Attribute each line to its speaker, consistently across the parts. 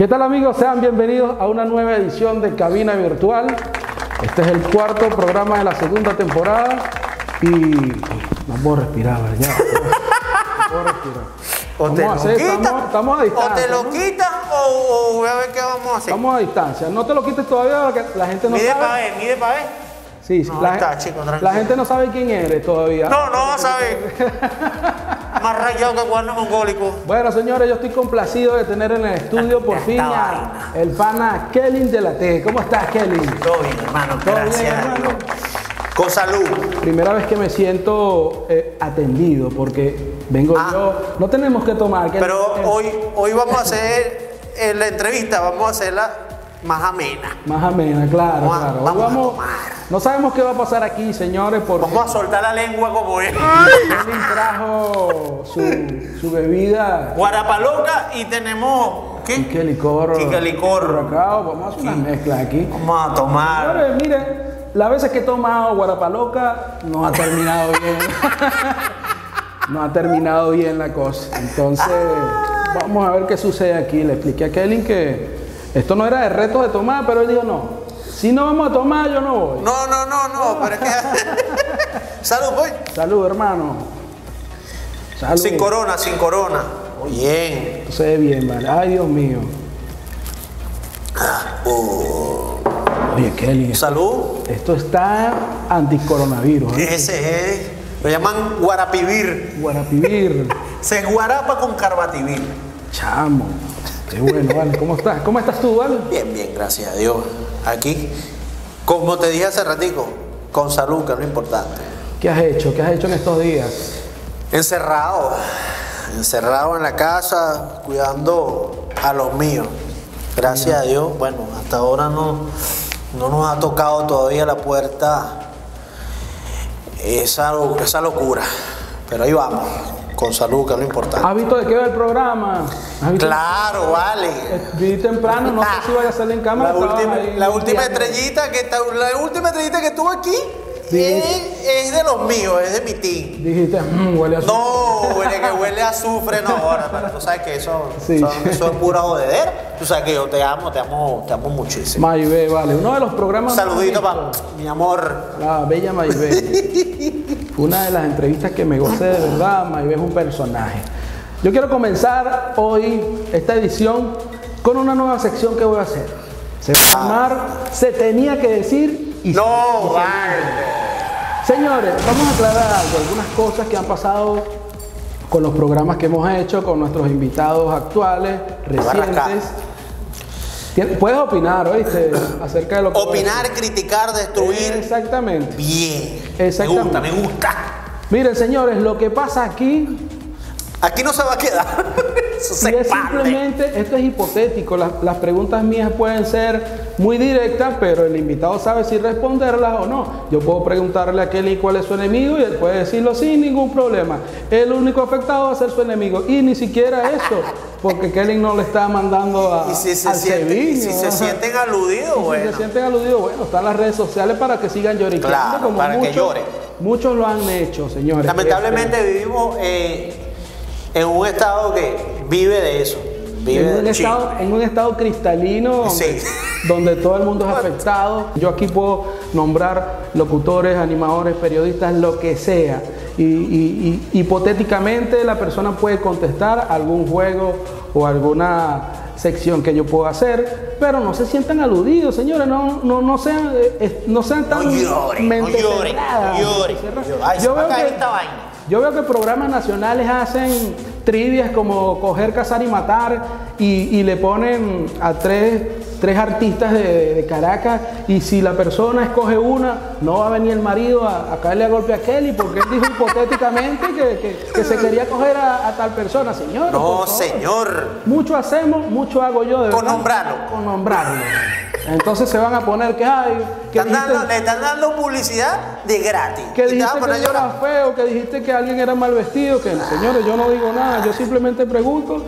Speaker 1: ¿Qué tal amigos? Sean bienvenidos a una nueva edición de Cabina Virtual. Este es el cuarto programa de la segunda temporada y no puedo respirar, ¿verdad? No puedo respirar.
Speaker 2: O te
Speaker 1: Vamos a
Speaker 2: lo quitan,
Speaker 1: estamos- estamos a
Speaker 2: o
Speaker 1: distancia,
Speaker 2: te lo
Speaker 1: ¿no?
Speaker 2: quitan o, o voy a ver qué vamos a hacer.
Speaker 1: Estamos a distancia. No te lo quites todavía porque la gente no
Speaker 2: mide para
Speaker 1: sabe.
Speaker 2: ver, mide para ver.
Speaker 1: Sí, sí,
Speaker 2: No,
Speaker 1: la,
Speaker 2: está, chico,
Speaker 1: la gente no sabe quién eres todavía.
Speaker 2: No, no vas a ver. Más rayado que cuerno mongólico.
Speaker 1: Bueno, señores, yo estoy complacido de tener en el estudio por fin a el pana Kelly de la T. ¿Cómo estás, Kelly?
Speaker 2: Todo bien, hermano.
Speaker 1: ¿Todo bien,
Speaker 2: Gracias a
Speaker 1: hermano?
Speaker 2: Con salud.
Speaker 1: Primera vez que me siento eh, atendido porque vengo
Speaker 2: Ah.
Speaker 1: yo. No tenemos que tomar. Kelly.
Speaker 2: Pero hoy, hoy vamos a hacer eh, la entrevista, vamos a hacerla más amena.
Speaker 1: Más amena, claro,
Speaker 2: Vamos a-
Speaker 1: claro.
Speaker 2: Vamos a tomar.
Speaker 1: no sabemos qué va a pasar aquí, señores, porque
Speaker 2: Vamos a soltar la lengua como es.
Speaker 1: Kelly trajo su, su bebida.
Speaker 2: Guarapaloca y tenemos. ¿Qué?
Speaker 1: Quique licor.
Speaker 2: Quique licor.
Speaker 1: Vamos a hacer una mezcla aquí.
Speaker 2: Vamos a tomar.
Speaker 1: Señores, miren, las veces que he tomado guarapaloca no ha terminado bien. no ha terminado bien la cosa. Entonces, vamos a ver qué sucede aquí. Le expliqué a Kelly que esto no era de reto de tomar, pero él dijo no. Si no vamos a tomar, yo no voy.
Speaker 2: No, no, no, no, pero es que. Salud, voy.
Speaker 1: Salud, hermano. Salud.
Speaker 2: Sin corona, sin corona. Bien.
Speaker 1: Esto se ve bien, vale. Ay, Dios mío. Oye, Kelly,
Speaker 2: Salud.
Speaker 1: esto está anticoronavirus. ¿eh?
Speaker 2: Ese es. Lo llaman guarapivir.
Speaker 1: Guarapivir.
Speaker 2: Se guarapa con carbativir.
Speaker 1: Chamo. Qué bueno. ¿Cómo estás? ¿Cómo estás tú, vale?
Speaker 2: Bien, bien, gracias a Dios. Aquí, como te dije hace ratico, con salud, que es lo importante.
Speaker 1: ¿Qué has hecho? ¿Qué has hecho en estos días?
Speaker 2: Encerrado. Encerrado en la casa, cuidando a los míos. Gracias a Dios, bueno, hasta ahora no, no nos ha tocado todavía la puerta esa, esa locura. Pero ahí vamos, con salud, que es lo importante.
Speaker 1: ¿Has visto de qué va el programa?
Speaker 2: Claro, vale.
Speaker 1: Vi temprano, no sé si vaya a salir en cámara.
Speaker 2: La última, la estrellita que está, la última estrellita que estuvo aquí Es, de los míos, es de mi team.
Speaker 1: Dijiste, "Mm, huele a azúcar".
Speaker 2: No, huele que huele a azufre, no, ahora, pero tú sabes que eso,
Speaker 1: Sí.
Speaker 2: son- eso es pura jodedera. Tú sabes que yo te amo, te amo, te amo muchísimo.
Speaker 1: Maibé, vale. Uno de los programas.
Speaker 2: Un saludito para mi amor.
Speaker 1: La bella Maibé. Fue una de las entrevistas que me gocé de verdad. Maibé es un personaje. Yo quiero comenzar hoy esta edición con una nueva sección que voy a hacer. Se va a llamar Se tenía que decir y
Speaker 2: No, vale.
Speaker 1: Señores, vamos a aclarar algo, algunas cosas que han pasado con los programas que hemos hecho, con nuestros invitados actuales, recientes. Puedes opinar, ¿oíste? Acerca de lo que...
Speaker 2: Opinar, criticar, destruir.
Speaker 1: Exactamente.
Speaker 2: Bien.
Speaker 1: Exactamente.
Speaker 2: Me gusta, me gusta.
Speaker 1: Miren, señores, lo que pasa aquí
Speaker 2: Aquí no se va a quedar. Eso
Speaker 1: y es simplemente, esto es hipotético, las, las preguntas mías pueden ser muy directas, pero el invitado sabe si responderlas o no. Yo puedo preguntarle a Kelly cuál es su enemigo y él puede decirlo sin ningún problema. El único afectado va a ser su enemigo y ni siquiera eso, porque Kelly no le está mandando a,
Speaker 2: Y si se,
Speaker 1: al
Speaker 2: sienten, y
Speaker 1: Seviño,
Speaker 2: si se sienten aludidos,
Speaker 1: Y si
Speaker 2: bueno.
Speaker 1: se sienten aludidos, bueno, están las redes sociales para que sigan lloriqueando
Speaker 2: Claro,
Speaker 1: como
Speaker 2: para que lloren.
Speaker 1: muchos lo han hecho, señores.
Speaker 2: Lamentablemente vivimos eh, en un estado que vive de eso. Vive
Speaker 1: en un, estado, en un estado cristalino donde,
Speaker 2: Sí.
Speaker 1: donde todo el mundo es afectado. Yo aquí puedo nombrar locutores, animadores, periodistas, lo que sea. Y, y- y hipotéticamente la persona puede contestar algún juego o alguna sección que yo pueda hacer, pero no se sientan aludidos, señores, no, no, no sean, eh, no sean tan
Speaker 2: No lloren, no lloren, lloren.
Speaker 1: Yo veo que-
Speaker 2: esta vaina.
Speaker 1: Yo veo que programas nacionales hacen trivias como coger, cazar y matar y, y le ponen a tres, tres artistas de, de Caracas y si la persona escoge una, no va a venir el marido a, a caerle a golpe a Kelly porque él dijo hipotéticamente que, que- que se quería coger a, a tal persona, señor.
Speaker 2: No, señor.
Speaker 1: Mucho hacemos, mucho hago yo de
Speaker 2: Con
Speaker 1: verdad.
Speaker 2: nombrarlo.
Speaker 1: Con nombrarlo. Entonces se van a poner que ay, que
Speaker 2: Están dando-
Speaker 1: dijiste-
Speaker 2: le están dando publicidad de gratis.
Speaker 1: que dijiste que yo era feo, que dijiste que alguien era mal vestido, que señores, yo no digo nada, yo simplemente pregunto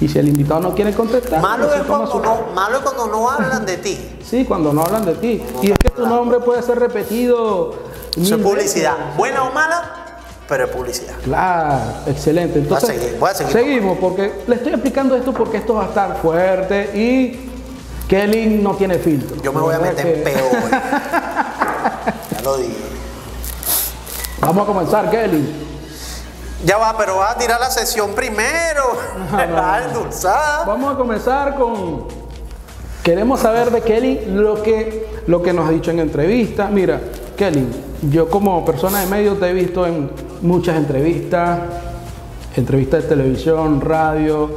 Speaker 1: y si el invitado no quiere contestar,
Speaker 2: Malo es, cuando no, malo es cuando no hablan de ti.
Speaker 1: Sí, cuando no hablan de ti. Y es que tu nombre puede ser repetido.
Speaker 2: Eso
Speaker 1: mil
Speaker 2: es publicidad.
Speaker 1: veces.
Speaker 2: Buena o mala, pero es publicidad.
Speaker 1: Claro, excelente. Entonces,
Speaker 2: Voy a seguir, voy a seguir.
Speaker 1: seguimos, porque le estoy explicando esto porque esto va a estar fuerte y Kelly no tiene filtro.
Speaker 2: Yo me voy a
Speaker 1: ¿Verdad
Speaker 2: meter
Speaker 1: que-
Speaker 2: peor. ya lo dije.
Speaker 1: Vamos a comenzar, Kelly.
Speaker 2: Ya va, pero vas a tirar la sesión primero.
Speaker 1: No. Vamos a comenzar con. Queremos saber de Kelly lo que, lo que nos ha dicho en entrevista. Mira, Kelly, yo como persona de medio te he visto en muchas entrevistas, entrevistas de televisión, radio,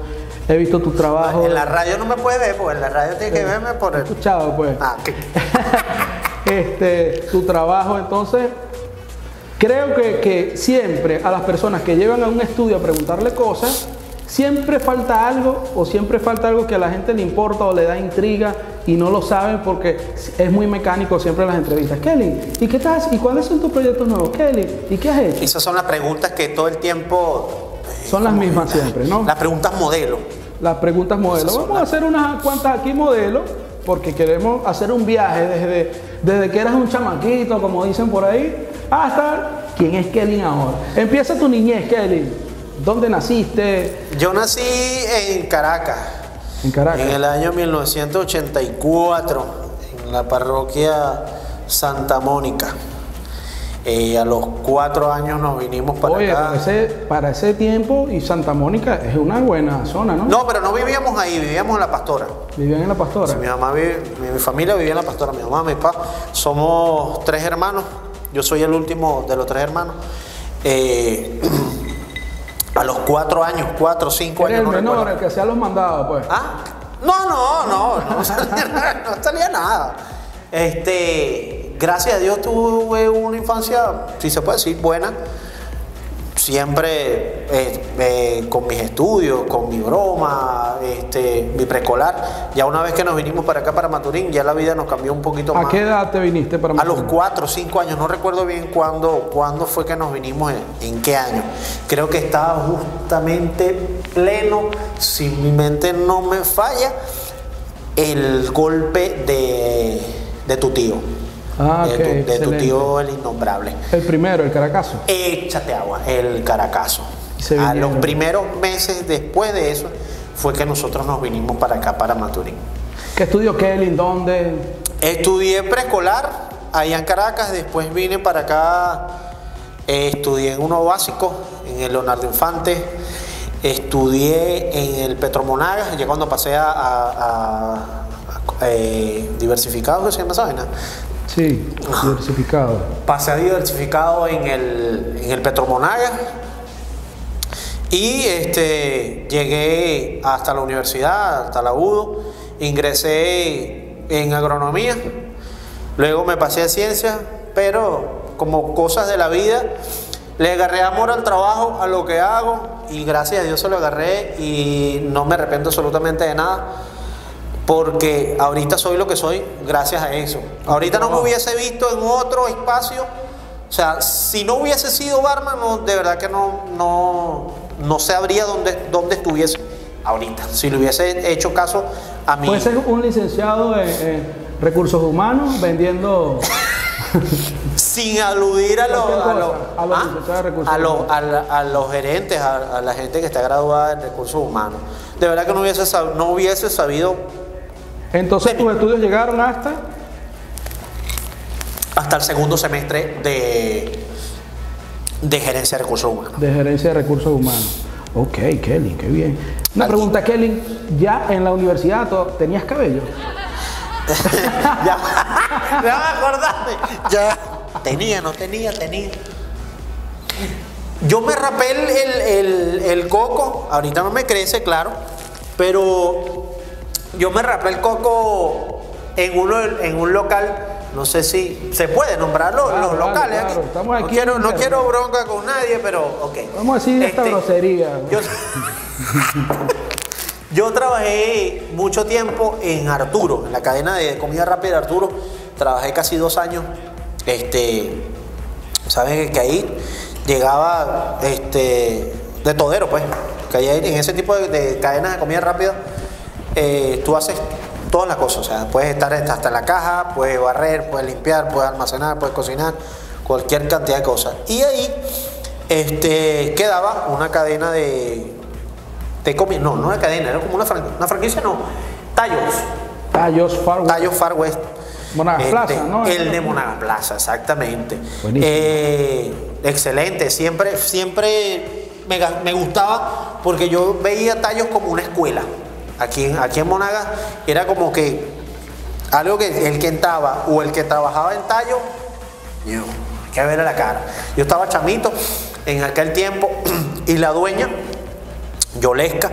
Speaker 1: he visto tu trabajo.
Speaker 2: En la radio no me puede ver, porque en la radio tiene que verme por el.
Speaker 1: escuchado, pues.
Speaker 2: Ah, ¿qué?
Speaker 1: este, tu trabajo. Entonces, creo que, que siempre a las personas que llevan a un estudio a preguntarle cosas, siempre falta algo o siempre falta algo que a la gente le importa o le da intriga y no lo saben porque es muy mecánico siempre en las entrevistas. Kelly, ¿y qué estás? ¿Y cuáles son tus proyectos nuevos? Kelly, ¿y qué has hecho?
Speaker 2: Esas son las preguntas que todo el tiempo.
Speaker 1: Son las mismas siempre, ¿no?
Speaker 2: Las preguntas modelo.
Speaker 1: Las preguntas modelo. Vamos a hacer unas cuantas aquí modelo porque queremos hacer un viaje desde, desde que eras un chamaquito, como dicen por ahí, hasta quién es Kelly ahora. Empieza tu niñez, Kelly. ¿Dónde naciste?
Speaker 2: Yo nací en Caracas.
Speaker 1: En Caracas.
Speaker 2: En el año 1984, en la parroquia Santa Mónica. Eh, a los cuatro años nos vinimos para
Speaker 1: Oye,
Speaker 2: acá.
Speaker 1: para ese, para ese tiempo y Santa Mónica es una buena zona, ¿no?
Speaker 2: No, pero no vivíamos ahí, vivíamos en la pastora.
Speaker 1: Vivían en la pastora.
Speaker 2: Mi mamá vive- mi, mi familia vivía en la pastora, mi mamá, mi papá. Somos tres hermanos. Yo soy el último de los tres hermanos. Eh, a los cuatro años, cuatro o cinco años.
Speaker 1: el
Speaker 2: no
Speaker 1: menor,
Speaker 2: recuerdo.
Speaker 1: el que hacía los mandados, pues.
Speaker 2: ¿Ah? No, no, no, no salía, no salía nada. Este, gracias a Dios tuve una infancia, si se puede decir, buena. Siempre eh, eh, con mis estudios, con mi broma, este, mi preescolar. Ya una vez que nos vinimos para acá, para Maturín, ya la vida nos cambió un poquito
Speaker 1: ¿A
Speaker 2: más.
Speaker 1: qué edad te viniste para
Speaker 2: A los
Speaker 1: Maturín?
Speaker 2: cuatro o cinco años, no recuerdo bien cuándo, cuándo fue que nos vinimos, en, en qué año. Creo que estaba justamente pleno, si mi mente no me falla, el golpe de, de tu tío.
Speaker 1: Ah,
Speaker 2: de, tu, de tu
Speaker 1: excelente.
Speaker 2: tío el innombrable.
Speaker 1: El primero, el Caracazo.
Speaker 2: Échate agua, el Caracazo.
Speaker 1: Se
Speaker 2: A los primeros meses después de eso fue que nosotros nos vinimos para acá, para Maturín.
Speaker 1: ¿Qué estudió Kelly? ¿Dónde?
Speaker 2: Estudié preescolar allá en Caracas, después vine para acá, eh, estudié en uno básico, en el Leonardo Infante, estudié en el Petromonagas, ya cuando pasé a, a- a- eh, diversificado, ¿qué se llama esa vaina?
Speaker 1: Sí, diversificado.
Speaker 2: Pasé a diversificado en el, en Petromonagas y este, llegué hasta la universidad, hasta la UDO, ingresé en agronomía, luego me pasé a ciencias, pero como cosas de la vida, le agarré amor al trabajo, a lo que hago y gracias a Dios se lo agarré y no me arrepiento absolutamente de nada. Porque ahorita soy lo que soy gracias a eso. Ahorita no me hubiese visto en otro espacio. O sea, si no hubiese sido barman, no, de verdad que no, no, no sabría dónde, dónde estuviese ahorita. Si le hubiese hecho caso a mí.
Speaker 1: Puede ser un licenciado en, en recursos humanos vendiendo.
Speaker 2: sin aludir a, los a, los-
Speaker 1: cosa, a los
Speaker 2: ¿ah?
Speaker 1: licenciados de recursos
Speaker 2: a los-
Speaker 1: humanos.
Speaker 2: a la- a los gerentes, a, la gente que está graduada en recursos humanos. De verdad que no hubiese, no hubiese sabido
Speaker 1: Entonces tus estudios llegaron hasta.
Speaker 2: hasta el segundo semestre de, de gerencia de recursos humanos.
Speaker 1: de gerencia de recursos humanos. Ok, Kelly, qué bien. Una
Speaker 2: Aquí.
Speaker 1: pregunta, Kelly. ¿Ya en la universidad tenías cabello?
Speaker 2: ya, ya me acordaste. Ya. Tenía, no tenía, tenía. Yo me rapé el, el- el- el coco, ahorita no me crece, claro, pero yo me rapé el coco en, uno, en un local, no sé si se puede nombrar los,
Speaker 1: Claro,
Speaker 2: los
Speaker 1: claro,
Speaker 2: locales
Speaker 1: claro, estamos
Speaker 2: No
Speaker 1: aquí
Speaker 2: quiero,
Speaker 1: en
Speaker 2: no quiero bronca con nadie, pero ok.
Speaker 1: Vamos a decir esta
Speaker 2: Este,
Speaker 1: grosería.
Speaker 2: yo, yo trabajé mucho tiempo en Arturo, en la cadena de comida rápida de Arturo. Trabajé casi dos años. Este, saben que ahí llegaba este, de todero, pues. Que ahí en ese tipo de, de cadenas de comida rápida, eh, tú haces todas las cosas. O sea, puedes estar hasta en la caja, puedes barrer, puedes limpiar, puedes almacenar, puedes cocinar, cualquier cantidad de cosas. Y ahí este, quedaba una cadena de, de comida. No, no una cadena, era como una, fran- una franquicia, no. Tallos.
Speaker 1: Tallos Far West.
Speaker 2: Tallos Far West.
Speaker 1: Monagas
Speaker 2: Este,
Speaker 1: Plaza, ¿no?
Speaker 2: El de Monagas Plaza, exactamente.
Speaker 1: Buenísimo.
Speaker 2: Eh, excelente, siempre, siempre me gustaba porque yo veía tallos como una escuela. Aquí, aquí en Monagas era como que algo que el que entraba o el que trabajaba en tallo, yo, hay que verle la cara. Yo estaba chamito en aquel tiempo y la dueña, Yolesca,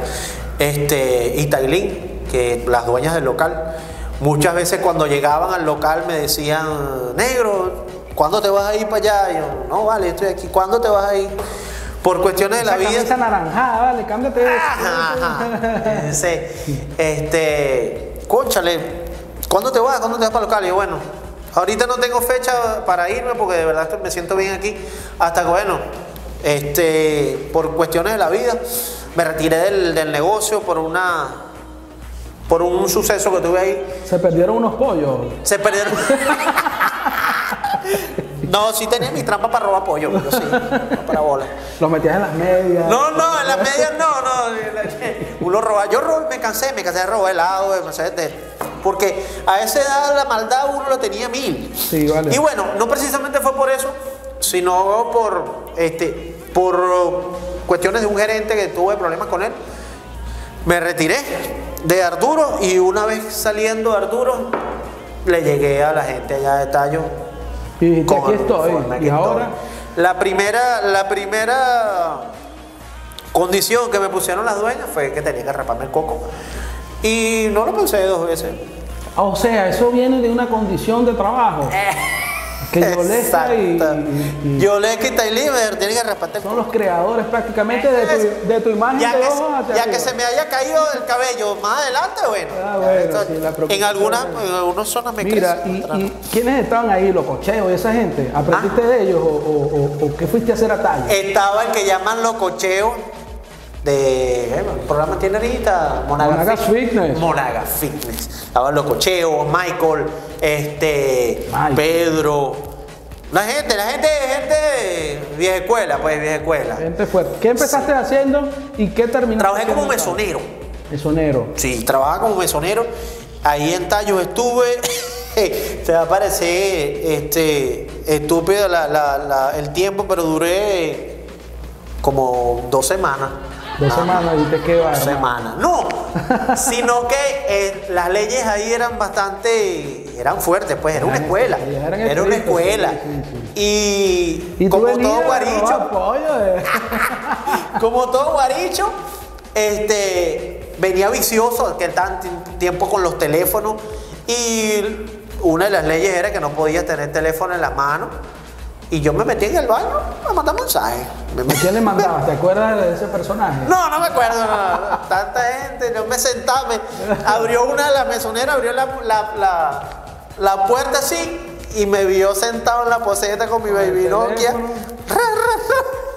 Speaker 2: este, y Tailín, que las dueñas del local, muchas veces cuando llegaban al local me decían, negro, ¿cuándo te vas a ir para allá? Y yo, no, vale, estoy aquí, ¿cuándo te vas a ir? Por cuestiones de la
Speaker 1: Esa
Speaker 2: vida.
Speaker 1: camisa naranjada, vale, cámbiate eso.
Speaker 2: Ajá, ajá. Ese, este, cónchale, ¿cuándo te vas? ¿Cuándo te vas para el local? Y yo, bueno, ahorita no tengo fecha para irme porque de verdad me siento bien aquí. Hasta que, bueno, este, por cuestiones de la vida, me retiré del, del negocio por una, por un suceso que tuve ahí.
Speaker 1: Se perdieron unos pollos.
Speaker 2: Se perdieron. No, sí tenía mi trampa para robar pollo, yo sí, no para bola.
Speaker 1: Los metías en las medias.
Speaker 2: No, no, en las medias no, no. Uno roba. Yo robo- me cansé, me cansé de robar helado, de- no sé, de- porque a esa edad la maldad uno lo tenía mil.
Speaker 1: Sí, vale.
Speaker 2: Y bueno, no precisamente fue por eso, sino por, este, por cuestiones de un gerente que tuve problemas con él. Me retiré de Arturo y una vez saliendo de Arturo, le llegué a la gente allá de Tallo
Speaker 1: Y dijiste,
Speaker 2: con
Speaker 1: aquí estoy. Y ahora,
Speaker 2: estoy. La primera, la primera condición que me pusieron las dueñas fue que tenía que raparme el coco. Y no lo pensé dos veces.
Speaker 1: ah, o sea, eso viene de una condición de trabajo. que Yolesca y, y- y-
Speaker 2: Yolesca y me tienen que el
Speaker 1: son los creadores prácticamente de tu, de tu imagen
Speaker 2: ya
Speaker 1: de
Speaker 2: que,
Speaker 1: ojos hacia
Speaker 2: ya que
Speaker 1: arriba.
Speaker 2: se me haya caído el cabello más adelante, bueno.
Speaker 1: Ah, bueno, sí,
Speaker 2: en
Speaker 1: es-
Speaker 2: en algunas zonas me
Speaker 1: Mira,
Speaker 2: crece.
Speaker 1: y, quiénes estaban ahí? ¿Los cocheos y esa gente? ¿Aprendiste
Speaker 2: Ah.
Speaker 1: de ellos o, o- o- o qué fuiste a hacer a tallo?
Speaker 2: Estaba el que llaman lococheo de eh, el programa tiene ahorita Monaga,
Speaker 1: Monaga Fitness.
Speaker 2: Monaga Fitness. Estaba el lococheo, Michael, este,
Speaker 1: Michael.
Speaker 2: Pedro. La gente, la gente, gente vieja escuela, pues vieja escuela.
Speaker 1: Gente fuerte. ¿Qué empezaste haciendo y qué terminaste?
Speaker 2: Trabajé como mesonero.
Speaker 1: Mesonero.
Speaker 2: Sí, trabajaba como mesonero. Ahí en Tallos estuve. Te va a parecer este, estúpido la- la- la- el tiempo, pero duré como dos semanas.
Speaker 1: Dos
Speaker 2: más.
Speaker 1: semanas y te quedas.
Speaker 2: Dos semanas. No, sino que eh, las leyes ahí eran bastante, eran fuertes, pues era una escuela. Era una escuela. Y, como todo guaricho,
Speaker 1: pollo
Speaker 2: como todo guaricho, este, venía vicioso, aquel tan tiempo con los teléfonos y una de las leyes era que no podías tener teléfono en la mano y yo me metí en el baño a mandar mensajes. Me
Speaker 1: ¿A
Speaker 2: metí-
Speaker 1: quién le mandabas? ¿Te acuerdas de ese personaje?
Speaker 2: No, no me acuerdo, no, no, tanta gente, yo me sentaba, me- abrió una de las mesoneras, abrió la, la, la, la puerta así y me vio sentado en la poseta con mi baby Nokia.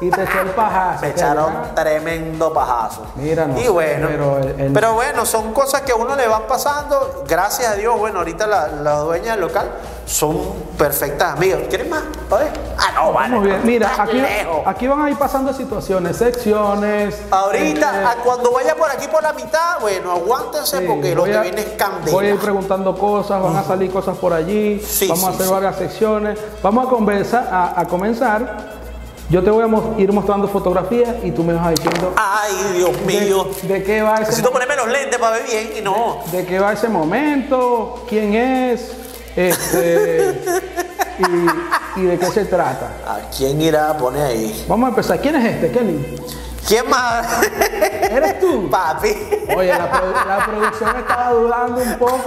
Speaker 1: Y te echó el pajazo.
Speaker 2: Me echaron tremendo pajazo.
Speaker 1: Mira, no
Speaker 2: y bueno,
Speaker 1: pero el- el-
Speaker 2: pero bueno, son cosas que a uno le van pasando. Gracias a Dios, bueno, ahorita la- las dueñas del local son perfectas amigas. ¿Quieres más? A ver. Ah, no, vale.
Speaker 1: Muy bien, mira, aquí, van a ir pasando situaciones, secciones.
Speaker 2: Ahorita,
Speaker 1: eh,
Speaker 2: a- cuando vaya por aquí por la mitad, bueno, aguántense
Speaker 1: sí,
Speaker 2: porque lo que viene es candela.
Speaker 1: Voy a ir preguntando cosas, van a salir cosas por allí,
Speaker 2: Sí,
Speaker 1: vamos a hacer varias secciones. Vamos a, conversar, a, a comenzar. Yo te voy a ir mostrando fotografías y tú me vas diciendo
Speaker 2: Ay, Dios
Speaker 1: de,
Speaker 2: mío.
Speaker 1: de qué va ese
Speaker 2: Necesito ponerme los lentes para ver bien y no.
Speaker 1: de qué va ese momento, quién es, este, y, y de qué se trata.
Speaker 2: ¿A quién irá a poner ahí?
Speaker 1: Vamos a empezar. ¿Quién es este, Kelly?
Speaker 2: ¿Quién más?
Speaker 1: ¿Eres tú?
Speaker 2: Papi.
Speaker 1: Oye, la, produ- la producción estaba dudando un poco.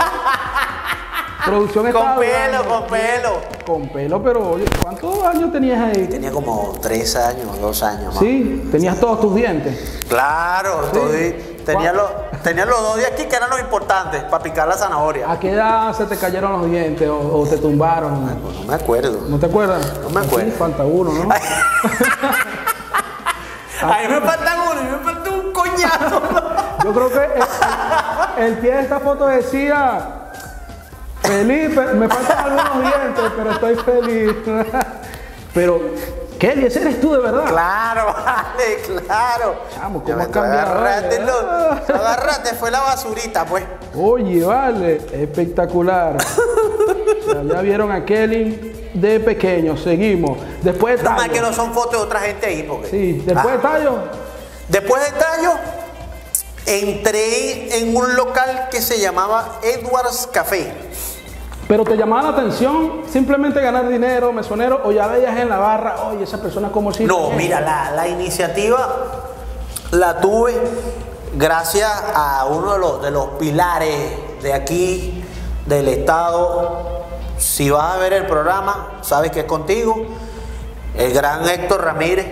Speaker 1: Producción estaba
Speaker 2: Con pelo,
Speaker 1: dudando.
Speaker 2: con pelo.
Speaker 1: Con pelo, pero oye, ¿cuántos años tenías ahí?
Speaker 2: Tenía como tres años, dos años más.
Speaker 1: Sí, tenías todos tus dientes.
Speaker 2: Claro, estoy- tenía, los, tenía los dos de aquí que eran los importantes para picar la zanahoria.
Speaker 1: ¿A qué edad se te cayeron los dientes o, o te tumbaron?
Speaker 2: Pues no me acuerdo.
Speaker 1: ¿No te acuerdas?
Speaker 2: No me acuerdo.
Speaker 1: Sí, falta uno, ¿no?
Speaker 2: Ahí me faltan uno, y me falta un coñazo.
Speaker 1: Yo creo que el, el pie de esta foto decía, Felipe, me faltan algunos dientes, pero estoy feliz. Pero Kelly, ese eres tú de verdad.
Speaker 2: Claro, vale, claro.
Speaker 1: Chamo, ¿cómo has cambiado,
Speaker 2: agarraste,
Speaker 1: vale?
Speaker 2: lo- lo agarraste, fue la basurita, pues.
Speaker 1: Oye, vale, espectacular. O sea, ya vieron a Kelly de pequeño, seguimos. Después de
Speaker 2: No más
Speaker 1: tallo.
Speaker 2: que no son fotos de otra gente ahí, porque.
Speaker 1: Sí, después de
Speaker 2: Ah.
Speaker 1: tallo.
Speaker 2: Después de tallo, entré en un local que se llamaba Edwards Café.
Speaker 1: Pero te llamaba la atención simplemente ganar dinero, mesonero, o ya veías en la barra, oye, esa persona como si.
Speaker 2: No, mira, la, la iniciativa la tuve gracias a uno de los, de los pilares de aquí, del Estado. Si vas a ver el programa, sabes que es contigo. El gran Héctor Ramírez,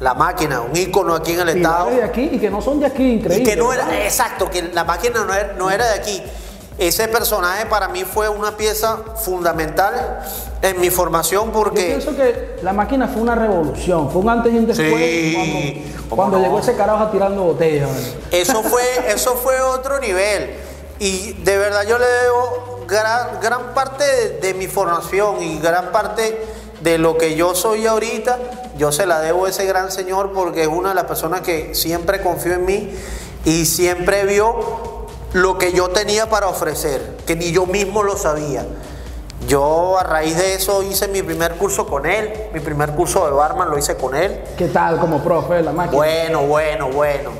Speaker 2: la máquina, un ícono aquí en el Estado.
Speaker 1: De aquí y que no son de aquí,
Speaker 2: Y
Speaker 1: increíble.
Speaker 2: que no era, exacto, que la máquina no era, no era de aquí. Ese personaje para mí fue una pieza fundamental en mi formación
Speaker 1: Yo
Speaker 2: porque...
Speaker 1: pienso que la máquina fue una revolución, fue un antes y un después
Speaker 2: Sí,
Speaker 1: cuando,
Speaker 2: ¿cómo
Speaker 1: cuando
Speaker 2: no?
Speaker 1: llegó ese carajo tirando botellas.
Speaker 2: Eso fue, eso fue otro nivel. Y de verdad yo le debo gran, gran parte de, de mi formación y gran parte de lo que yo soy ahorita, yo se la debo a ese gran señor porque es una de las personas que siempre confió en mí y siempre vio lo que yo tenía para ofrecer, que ni yo mismo lo sabía. Yo a raíz de eso hice mi primer curso con él, mi primer curso de barman lo hice con él.
Speaker 1: ¿Qué tal como profe de la máquina?
Speaker 2: Bueno, bueno, bueno.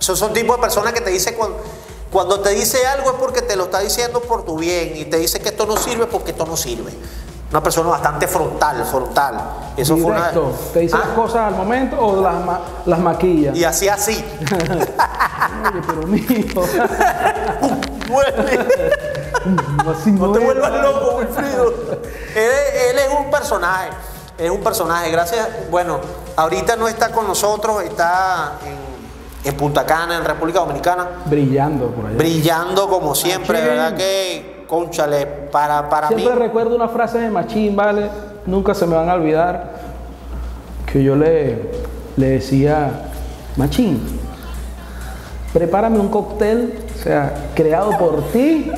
Speaker 2: Esos son tipos de personas que te dicen cuando, cuando te dice algo es porque te lo está diciendo por tu bien y te dice que esto no sirve porque esto no sirve. Una persona bastante frontal, frontal. Eso fue una.
Speaker 1: Directo, te dice
Speaker 2: Ah,
Speaker 1: las cosas al momento o las, ma- las maquillas.
Speaker 2: Y así así.
Speaker 1: Oye, pero.
Speaker 2: Duele.
Speaker 1: Así
Speaker 2: No te vuelvas loco, Wilfrido. Él, él es un personaje. Es un personaje. Gracias. Bueno, ahorita no está con nosotros, está en, en Punta Cana, en República Dominicana.
Speaker 1: Brillando por allá.
Speaker 2: brillando como siempre,
Speaker 1: Machín.
Speaker 2: ¿verdad? Que, conchale, para, para mí.
Speaker 1: Siempre recuerdo una frase de Machín, ¿vale? Nunca se me van a olvidar. Que yo le, le decía, Machín, prepárame un cóctel, o sea, creado por ti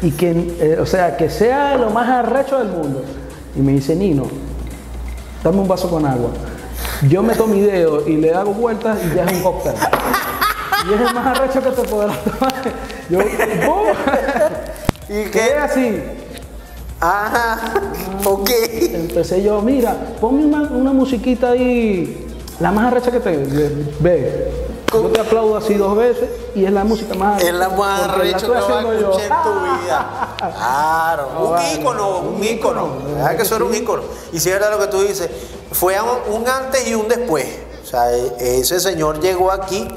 Speaker 1: y que, eh, o sea, que sea lo más arrecho del mundo. Y me dice, Nino, dame un vaso con agua. Yo meto mi dedo y le hago vueltas y ya es un cóctel. Y es el más arrecho que te podrás tomar. Yo.
Speaker 2: ¿Y qué?
Speaker 1: así.
Speaker 2: Ajá, ok.
Speaker 1: Empecé yo, mira, ponme una, una musiquita ahí, la más arrecha que te ve. Yo te aplaudo así dos veces y es la música más
Speaker 2: Es la más arrecha que vas a
Speaker 1: haciendo yo.
Speaker 2: en tu vida. Claro,
Speaker 1: No,
Speaker 2: un
Speaker 1: vale.
Speaker 2: ícono, un ícono. ¿Verdad que eso era un ícono? Y si era lo que tú dices, fue un, un antes y un después. O sea, e- ese señor llegó aquí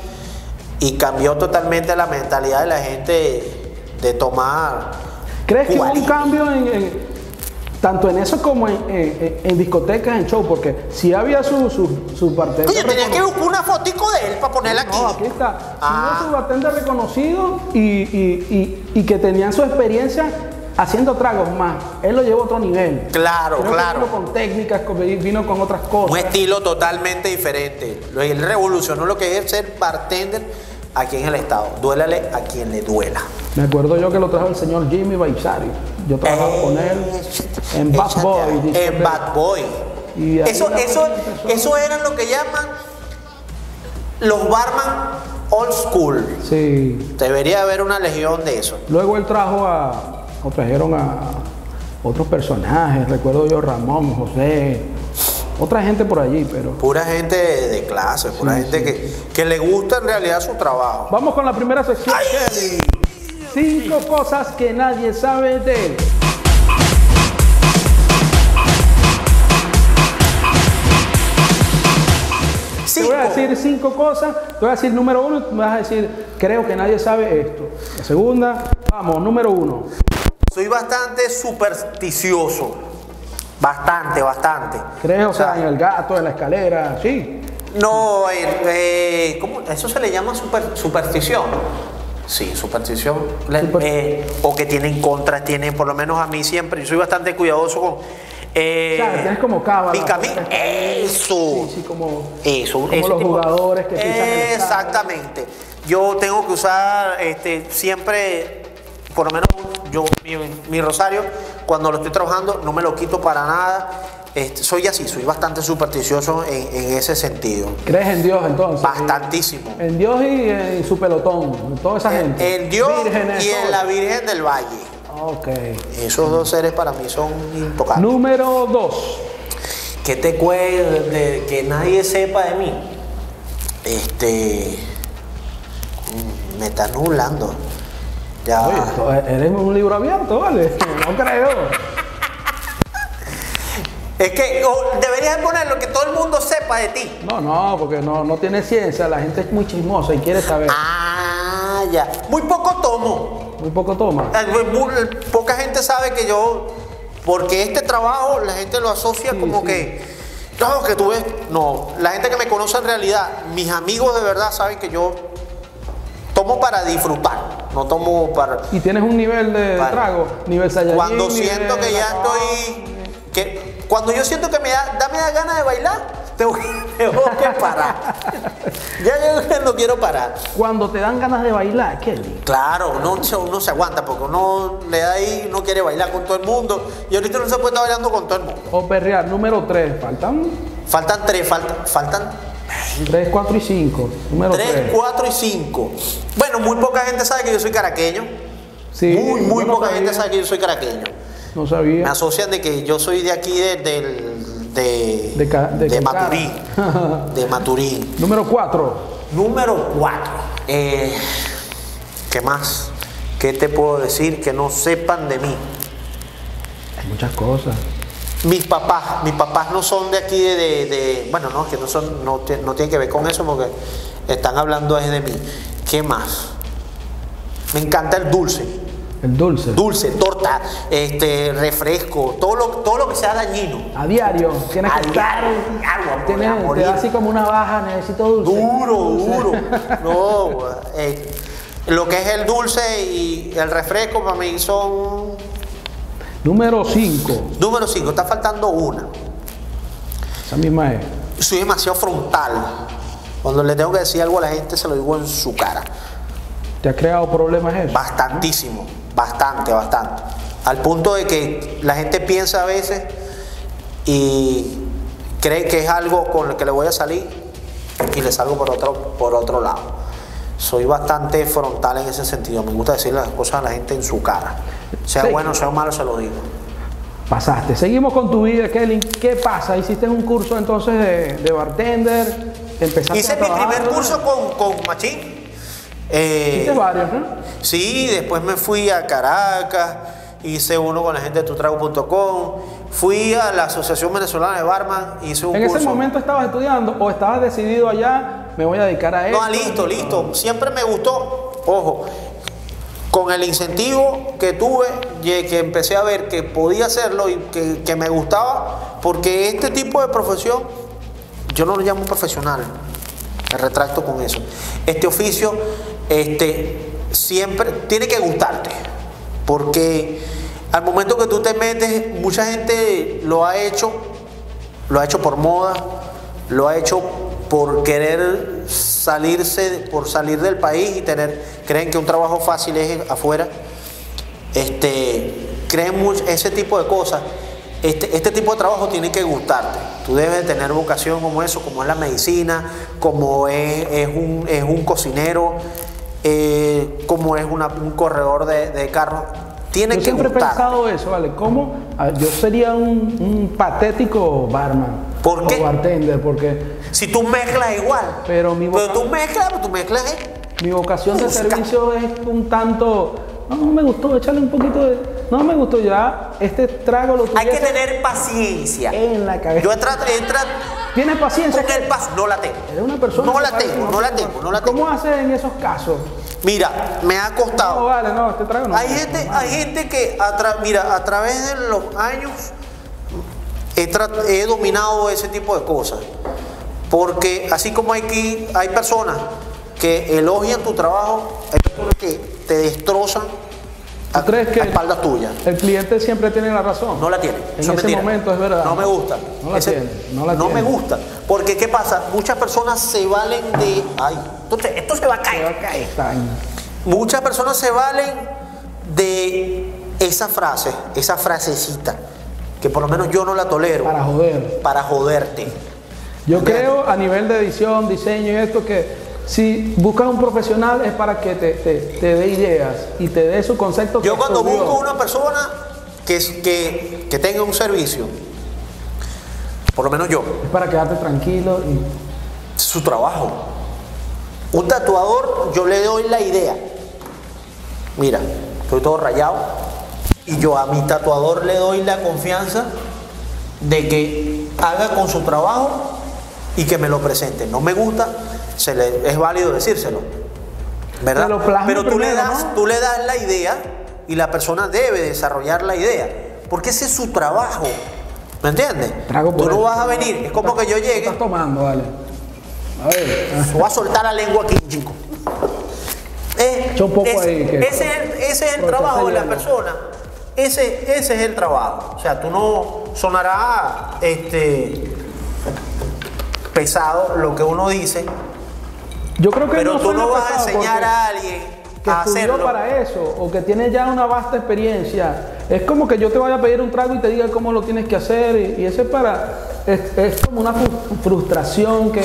Speaker 2: y cambió totalmente la mentalidad de la gente de tomar.
Speaker 1: ¿Crees que hubo un cambio en, en- tanto en eso como en, en- en discotecas, en show? Porque si había su, su, su bartender
Speaker 2: Oye, tenía que buscar una fotico de él para ponerla aquí.
Speaker 1: No, aquí está. Si
Speaker 2: Ah.
Speaker 1: hubo su bartender reconocido y, y- y- y que tenían su experiencia haciendo tragos más. Él lo llevó a otro nivel.
Speaker 2: Claro,
Speaker 1: Creo
Speaker 2: claro.
Speaker 1: Vino con técnicas, vino con otras cosas.
Speaker 2: Un estilo totalmente diferente. Él revolucionó lo que es ser bartender aquí en el estado. Duélale a quien le duela.
Speaker 1: Me acuerdo yo que lo trajo el señor Jimmy Baisari. Yo trabajaba con él en Bad Boy.
Speaker 2: En. Bad Boy.
Speaker 1: Y
Speaker 2: Eso, eso, eso eran lo que llaman los barman old school.
Speaker 1: Sí.
Speaker 2: Debería haber una legión de eso.
Speaker 1: Luego él trajo a. O trajeron a otros personajes. Recuerdo yo Ramón, José. Otra gente por allí, pero.
Speaker 2: Pura gente de, clase, pura gente Que, que le gusta en realidad su trabajo.
Speaker 1: Vamos con la primera sección, Kelly. Cinco cosas que nadie sabe de él. Te voy a decir cinco cosas, te voy a decir número uno, y me vas a decir, creo que nadie sabe esto. La segunda, vamos, número uno.
Speaker 2: Soy bastante supersticioso. Bastante, bastante.
Speaker 1: ¿Crees, o sea, en el gato, en la escalera? Sí.
Speaker 2: No, eh, eh, ¿cómo? eso se le llama super- superstición. Sí, superstición.
Speaker 1: Super-
Speaker 2: eh, o que tienen contra, tienen, por lo menos a mí siempre, yo soy bastante cuidadoso con. Eh,
Speaker 1: O sea, tienes como cábala.
Speaker 2: Eso.
Speaker 1: Sí, sí, como...
Speaker 2: Eso,
Speaker 1: Como los
Speaker 2: tipo-
Speaker 1: jugadores que pisan el estadio.
Speaker 2: Exactamente. Yo tengo que usar este, siempre, por lo menos yo, mi, mi rosario, cuando lo estoy trabajando, no me lo quito para nada. Este, soy así, soy bastante supersticioso en, en ese sentido.
Speaker 1: ¿Crees en Dios entonces?
Speaker 2: Bastantísimo.
Speaker 1: En Dios y en su pelotón, en toda esa gente.
Speaker 2: En Dios
Speaker 1: Vírgenes,
Speaker 2: y en
Speaker 1: todo.
Speaker 2: la Virgen del Valle.
Speaker 1: Ok.
Speaker 2: Esos dos seres para mí son intocables.
Speaker 1: Número dos.
Speaker 2: ¿Qué te de que nadie sepa de mí? Este. Me está nublando. Ya.
Speaker 1: Oye, esto- eres un libro abierto, ¿vale? No creo.
Speaker 2: Es que deberías ponerlo que todo el mundo sepa de ti.
Speaker 1: No, no, porque no, no tiene ciencia, la gente es muy chismosa y quiere saber.
Speaker 2: Ah, ya. Muy poco tomo.
Speaker 1: Muy poco toma.
Speaker 2: Eh, muy- muy- Poca gente sabe que yo. Porque este trabajo la gente lo asocia
Speaker 1: Sí,
Speaker 2: como
Speaker 1: sí.
Speaker 2: que. No, que tú ves. No. La gente que me conoce en realidad, mis amigos de verdad saben que yo tomo para disfrutar. No tomo para.
Speaker 1: Y tienes un nivel de trago, nivel Saiyajin.
Speaker 2: Cuando
Speaker 1: nivel
Speaker 2: siento que ya estoy. Que, cuando yo siento que me da, da- me da ganas de bailar, tengo, que- tengo que parar. ya yo no quiero parar.
Speaker 1: Cuando te dan ganas de bailar, Kelly.
Speaker 2: Claro, uno, se- uno se aguanta porque uno le da ahí, no quiere bailar con todo el mundo. Y ahorita no se puede estar bailando con todo el mundo.
Speaker 1: O perrear, número 3. Faltan
Speaker 2: Faltan tres, faltan, faltan
Speaker 1: 3, 4 y 5. Número
Speaker 2: tres,
Speaker 1: 3.
Speaker 2: cuatro y cinco. Bueno, muy poca gente sabe que yo soy caraqueño.
Speaker 1: Sí,
Speaker 2: muy, muy
Speaker 1: no
Speaker 2: poca gente
Speaker 1: sabía,
Speaker 2: sabe que yo soy caraqueño.
Speaker 1: No
Speaker 2: Me
Speaker 1: sabía.
Speaker 2: asocian de que yo soy de aquí de, del- de,
Speaker 1: De de
Speaker 2: de
Speaker 1: Carcara.
Speaker 2: Maturín. De Maturín.
Speaker 1: Número 4.
Speaker 2: Número 4. ¿Qué más? ¿Qué te puedo decir que no sepan de mí?
Speaker 1: Hay muchas cosas.
Speaker 2: Mis papás, mis papás no son de aquí de, de- de- bueno, no, que no son, no, no tienen que ver con eso porque están hablando es de mí. ¿Qué más? Me encanta el dulce,
Speaker 1: El dulce.
Speaker 2: dulce, torta, este, refresco, todo lo, todo lo que sea dañino.
Speaker 1: A diario. Tienes
Speaker 2: A
Speaker 1: que estar.
Speaker 2: diario, diario, a
Speaker 1: tienes-
Speaker 2: morir.
Speaker 1: te así como una baja, necesito dulce.
Speaker 2: Duro,
Speaker 1: Dulce.
Speaker 2: duro. No, eh, lo que es el dulce y el refresco para mí son
Speaker 1: Número 5.
Speaker 2: número 5, está faltando una.
Speaker 1: Esa misma es.
Speaker 2: soy demasiado frontal. Cuando le tengo que decir algo a la gente, se lo digo en su cara.
Speaker 1: ¿Te ha creado problemas eso?
Speaker 2: Bastantísimo, bastante, bastante. Al punto de que la gente piensa a veces y cree que es algo con el que le voy a salir y le salgo por otro, por otro lado. Soy bastante frontal en ese sentido. Me gusta decirle las cosas a la gente en su cara. Sea
Speaker 1: Sí.
Speaker 2: bueno, sea malo, se lo digo.
Speaker 1: Pasaste. Seguimos con tu vida, Kelly. ¿Qué pasa? ¿Hiciste un curso entonces de, de bartender? ¿Empezaste
Speaker 2: Hice
Speaker 1: a
Speaker 2: mi primer curso con, con Machín. Eh,
Speaker 1: Hiciste varios, ¿no?
Speaker 2: Sí, después me fui a Caracas, hice uno con la gente de tutrago.com, fui a la Asociación Venezolana de Barman, hice un
Speaker 1: ¿En
Speaker 2: curso.
Speaker 1: ese momento estabas estudiando o estabas decidido allá, me voy a dedicar a esto?
Speaker 2: No, listo, listo. Siempre me gustó, ojo, con el incentivo que tuve, y que empecé a ver que podía hacerlo y que, que me gustaba, porque este tipo de profesión, yo no lo llamo profesional, me retracto con eso. Este oficio, este, siempre tiene que gustarte, porque al momento que tú te metes, mucha gente lo ha hecho, lo ha hecho por moda, lo ha hecho por querer salirse, por salir del país y tener, creen que un trabajo fácil es afuera, este, creen mucho ese tipo de cosas. Este, este tipo de trabajo tiene que gustarte. Tú debes de tener vocación como eso, como es la medicina, como es, es un, es un cocinero, eh, como es un corredor de, de carros. Tiene
Speaker 1: Yo
Speaker 2: que
Speaker 1: siempre he pensado eso, ¿vale? ¿Cómo? Ah, Yo sería un, un patético barman.
Speaker 2: ¿Por qué?
Speaker 1: O bartender, porque
Speaker 2: Si tú mezclas igual.
Speaker 1: Pero mi
Speaker 2: Pero
Speaker 1: voca-
Speaker 2: tú mezclas, pero tú mezclas es
Speaker 1: mi vocación de servicio es un tanto... No, no me gustó, échale un poquito de... No me gustó ya, este trago lo
Speaker 2: Hay que
Speaker 1: tuviese
Speaker 2: tener paciencia.
Speaker 1: en la cabeza.
Speaker 2: Yo he tratado, he tratado
Speaker 1: ¿Tienes paciencia?
Speaker 2: con el pas, no la tengo.
Speaker 1: Eres una persona...
Speaker 2: No la tengo, no la tengo, no la
Speaker 1: ¿Cómo
Speaker 2: tengo.
Speaker 1: haces en esos casos?
Speaker 2: Mira, me ha
Speaker 1: No,
Speaker 2: costado.
Speaker 1: vale, no, este trago no.
Speaker 2: Hay gente, hay gente que, a mira, a través de los años he, he dominado ese tipo de cosas. Porque así como hay, que, hay personas que elogian tu trabajo, hay personas que te destrozan
Speaker 1: ¿Tú crees que
Speaker 2: a espaldas tuyas.
Speaker 1: el cliente siempre tiene la razón?
Speaker 2: No la tiene.
Speaker 1: En
Speaker 2: Eso es
Speaker 1: ese
Speaker 2: mentira.
Speaker 1: momento es verdad.
Speaker 2: No me gusta.
Speaker 1: No la tiene, no la
Speaker 2: me
Speaker 1: tiene.
Speaker 2: gusta. Porque ¿qué pasa? Muchas personas se valen de. Ay, entonces, esto se va a
Speaker 1: Te va
Speaker 2: caer.
Speaker 1: a caer.
Speaker 2: Muchas personas se valen de esa frase, esa frasecita, que por lo menos yo no la tolero.
Speaker 1: Para joder.
Speaker 2: Para joderte.
Speaker 1: Yo creo a nivel de edición, diseño y esto que si buscas un profesional es para que te, te, dé ideas y te dé su concepto.
Speaker 2: Yo cuando busco una persona que, que, que tenga un servicio, por lo menos yo.
Speaker 1: Es para quedarte tranquilo y...
Speaker 2: Su trabajo. Un tatuador, yo le doy la idea. Mira, estoy todo rayado. Y yo a mi tatuador le doy la confianza de que haga con su trabajo y que me lo presente. No me gusta, se le, es válido decírselo. ¿Verdad? Pero tú, le das, tú le das la idea y la persona debe desarrollar la idea. Porque ese es su trabajo. ¿Me entiendes? Tú no vas a venir. Es como que yo llegue.
Speaker 1: Estás tomando, vale.
Speaker 2: A ver. Voy a soltar la lengua aquí, chico. Eh, poco ahí, ese, es el, trabajo de la persona. Ese, ese es el trabajo. O sea, tú no sonará este, pesado lo que uno dice.
Speaker 1: Yo creo que
Speaker 2: pero tú no vas a enseñar a alguien
Speaker 1: que
Speaker 2: a hacerlo.
Speaker 1: para eso o que tiene ya una vasta experiencia. Es como que yo te vaya a pedir un trago y te diga cómo lo tienes que hacer y, eso es para es, como una frustración que,